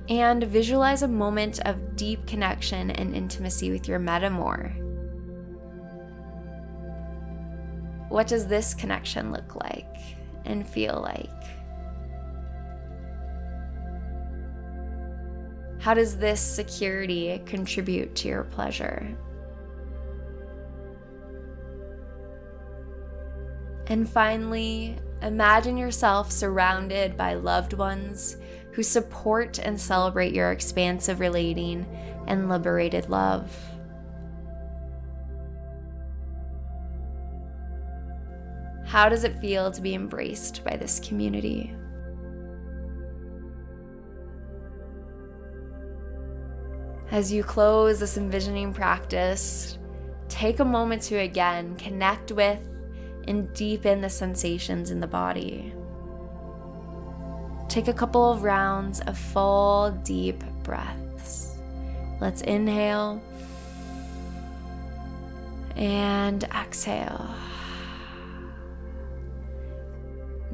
Speaker 1: And visualize a moment of deep connection and intimacy with your metamour. What does this connection look like and feel like? How does this security contribute to your pleasure? And finally, imagine yourself surrounded by loved ones who support and celebrate your expansive relating and liberated love. How does it feel to be embraced by this community? As you close this envisioning practice, take a moment to again connect with and deepen the sensations in the body. Take a couple of rounds of full, deep breaths. Let's inhale and exhale.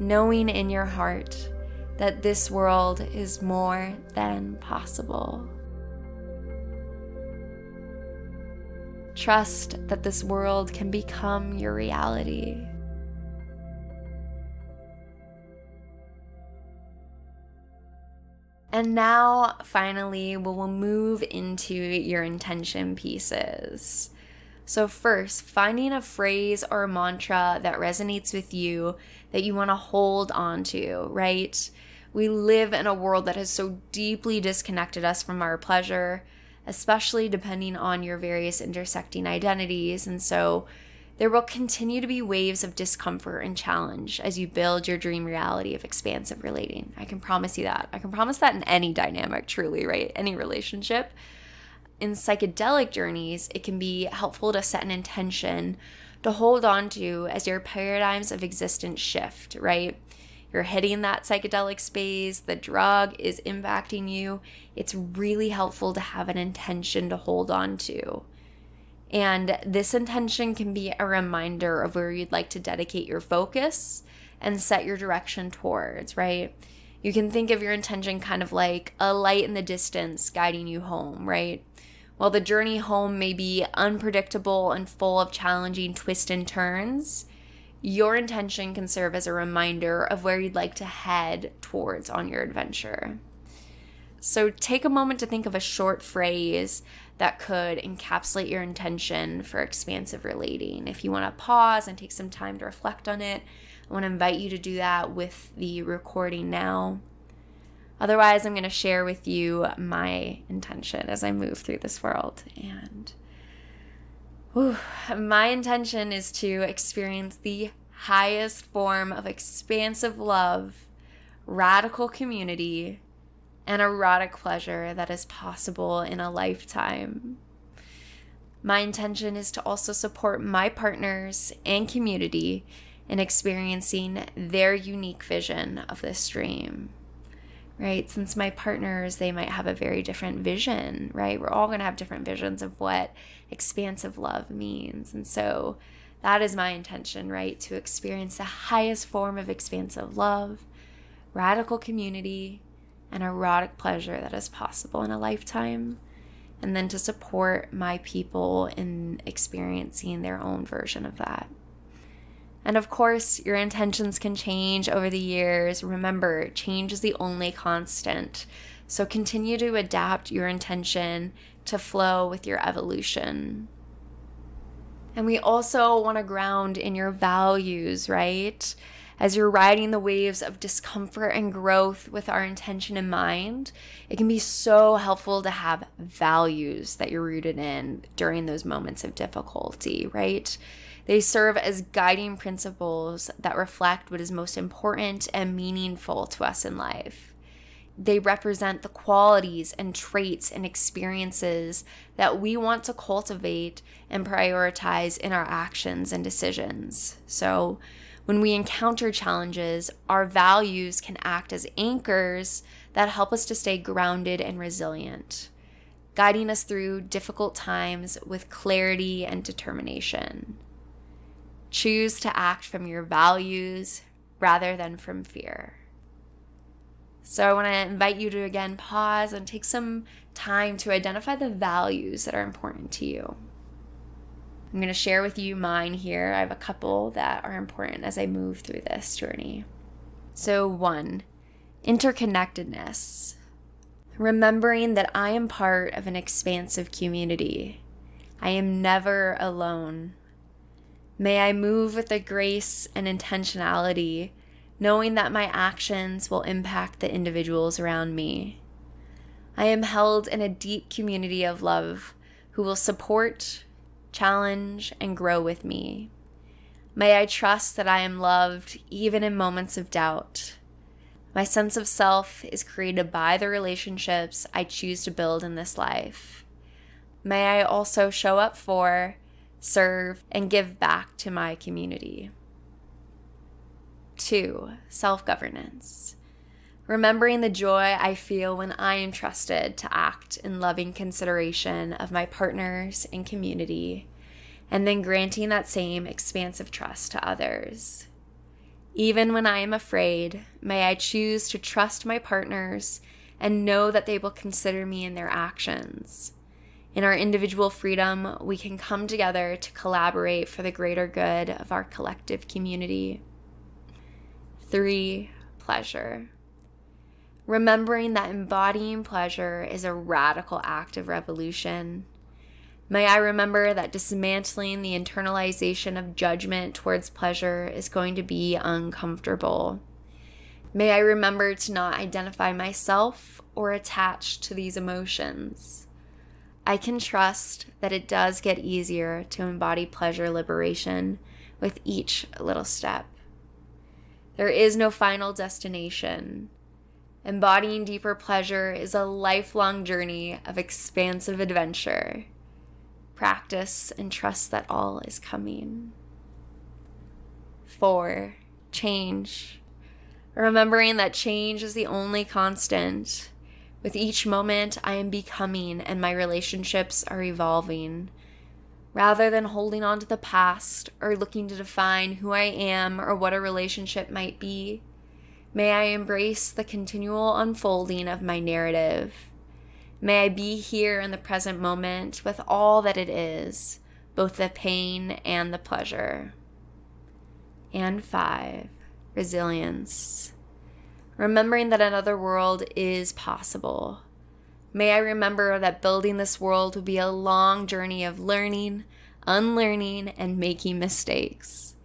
Speaker 1: Knowing in your heart that this world is more than possible. Trust that this world can become your reality. And now, finally, we'll move into your intention pieces. So, first, finding a phrase or a mantra that resonates with you that you want to hold on to, right? We live in a world that has so deeply disconnected us from our pleasure especially depending on your various intersecting identities. And so there will continue to be waves of discomfort and challenge as you build your dream reality of expansive relating. I can promise you that. I can promise that in any dynamic, truly, right? Any relationship. In psychedelic journeys, it can be helpful to set an intention to hold on to as your paradigms of existence shift, right? you're hitting that psychedelic space, the drug is impacting you, it's really helpful to have an intention to hold on to. And this intention can be a reminder of where you'd like to dedicate your focus and set your direction towards, right? You can think of your intention kind of like a light in the distance guiding you home, right? While the journey home may be unpredictable and full of challenging twists and turns, your intention can serve as a reminder of where you'd like to head towards on your adventure. So take a moment to think of a short phrase that could encapsulate your intention for expansive relating. If you want to pause and take some time to reflect on it, I want to invite you to do that with the recording now. Otherwise, I'm going to share with you my intention as I move through this world. And Whew. My intention is to experience the highest form of expansive love, radical community, and erotic pleasure that is possible in a lifetime. My intention is to also support my partners and community in experiencing their unique vision of this dream. Right? Since my partners, they might have a very different vision, right? We're all going to have different visions of what expansive love means. And so that is my intention, right? To experience the highest form of expansive love, radical community, and erotic pleasure that is possible in a lifetime and then to support my people in experiencing their own version of that. And of course, your intentions can change over the years. Remember, change is the only constant. So continue to adapt your intention to flow with your evolution. And we also want to ground in your values, right? as you're riding the waves of discomfort and growth with our intention in mind, it can be so helpful to have values that you're rooted in during those moments of difficulty, right? They serve as guiding principles that reflect what is most important and meaningful to us in life. They represent the qualities and traits and experiences that we want to cultivate and prioritize in our actions and decisions. So, when we encounter challenges, our values can act as anchors that help us to stay grounded and resilient, guiding us through difficult times with clarity and determination. Choose to act from your values rather than from fear. So, I want to invite you to again pause and take some time to identify the values that are important to you. I'm going to share with you mine here. I have a couple that are important as I move through this journey. So, one, interconnectedness. Remembering that I am part of an expansive community. I am never alone. May I move with a grace and intentionality, knowing that my actions will impact the individuals around me. I am held in a deep community of love who will support, challenge, and grow with me. May I trust that I am loved even in moments of doubt. My sense of self is created by the relationships I choose to build in this life. May I also show up for, serve, and give back to my community. Two, self governance remembering the joy I feel when I am trusted to act in loving consideration of my partners and community, and then granting that same expansive trust to others. Even when I am afraid, may I choose to trust my partners and know that they will consider me in their actions. In our individual freedom, we can come together to collaborate for the greater good of our collective community. Three, pleasure remembering that embodying pleasure is a radical act of revolution. May I remember that dismantling the internalization of judgment towards pleasure is going to be uncomfortable. May I remember to not identify myself or attach to these emotions. I can trust that it does get easier to embody pleasure liberation with each little step. There is no final destination. Embodying deeper pleasure is a lifelong journey of expansive adventure. Practice and trust that all is coming. Four, change. Remembering that change is the only constant. With each moment, I am becoming and my relationships are evolving. Rather than holding on to the past or looking to define who I am or what a relationship might be, May I embrace the continual unfolding of my narrative. May I be here in the present moment with all that it is, both the pain and the pleasure. And five, resilience. Remembering that another world is possible. May I remember that building this world will be a long journey of learning, unlearning, and making mistakes.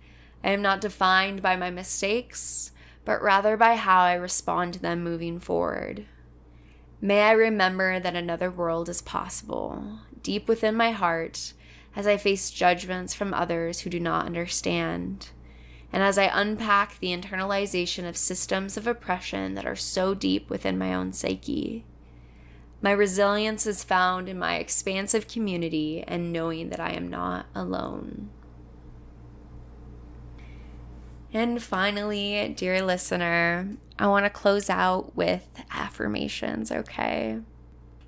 Speaker 1: I am not defined by my mistakes but rather by how I respond to them moving forward. May I remember that another world is possible, deep within my heart, as I face judgments from others who do not understand, and as I unpack the internalization of systems of oppression that are so deep within my own psyche. My resilience is found in my expansive community and knowing that I am not alone. And finally, dear listener, I want to close out with affirmations, okay?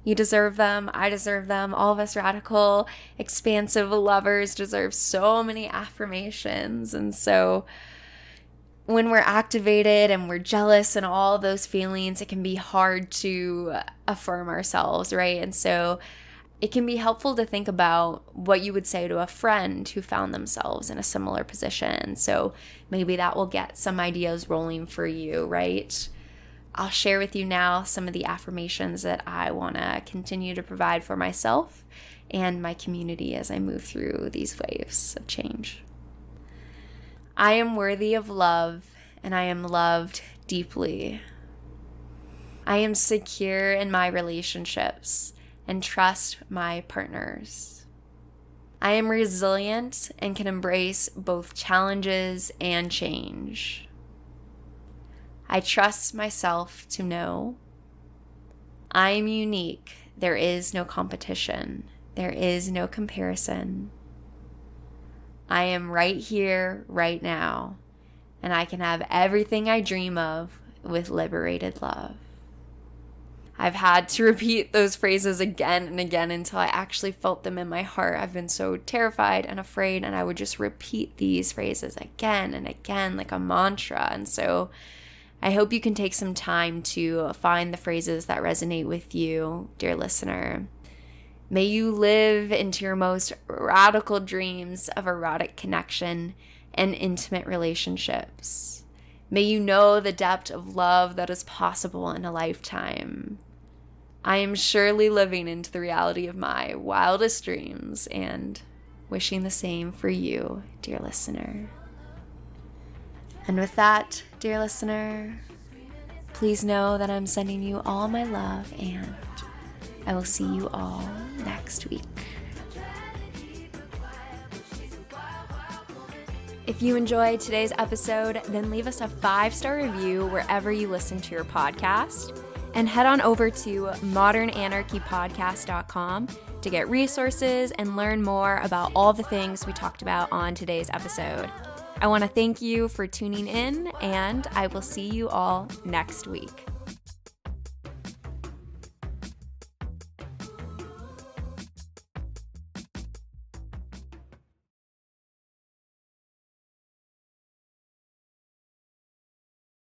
Speaker 1: You deserve them. I deserve them. All of us radical, expansive lovers deserve so many affirmations. And so, when we're activated and we're jealous and all those feelings, it can be hard to affirm ourselves, right? And so, it can be helpful to think about what you would say to a friend who found themselves in a similar position. So maybe that will get some ideas rolling for you, right? I'll share with you now some of the affirmations that I want to continue to provide for myself and my community as I move through these waves of change. I am worthy of love and I am loved deeply. I am secure in my relationships and trust my partners. I am resilient and can embrace both challenges and change. I trust myself to know I am unique. There is no competition, there is no comparison. I am right here, right now, and I can have everything I dream of with liberated love. I've had to repeat those phrases again and again until I actually felt them in my heart. I've been so terrified and afraid, and I would just repeat these phrases again and again like a mantra. And so I hope you can take some time to find the phrases that resonate with you, dear listener. May you live into your most radical dreams of erotic connection and intimate relationships. May you know the depth of love that is possible in a lifetime. I am surely living into the reality of my wildest dreams and wishing the same for you, dear listener. And with that, dear listener, please know that I'm sending you all my love and I will see you all next week. If you enjoyed today's episode, then leave us a five star review wherever you listen to your podcast and head on over to modernanarchypodcast.com to get resources and learn more about all the things we talked about on today's episode. I want to thank you for tuning in, and I will see you all next week.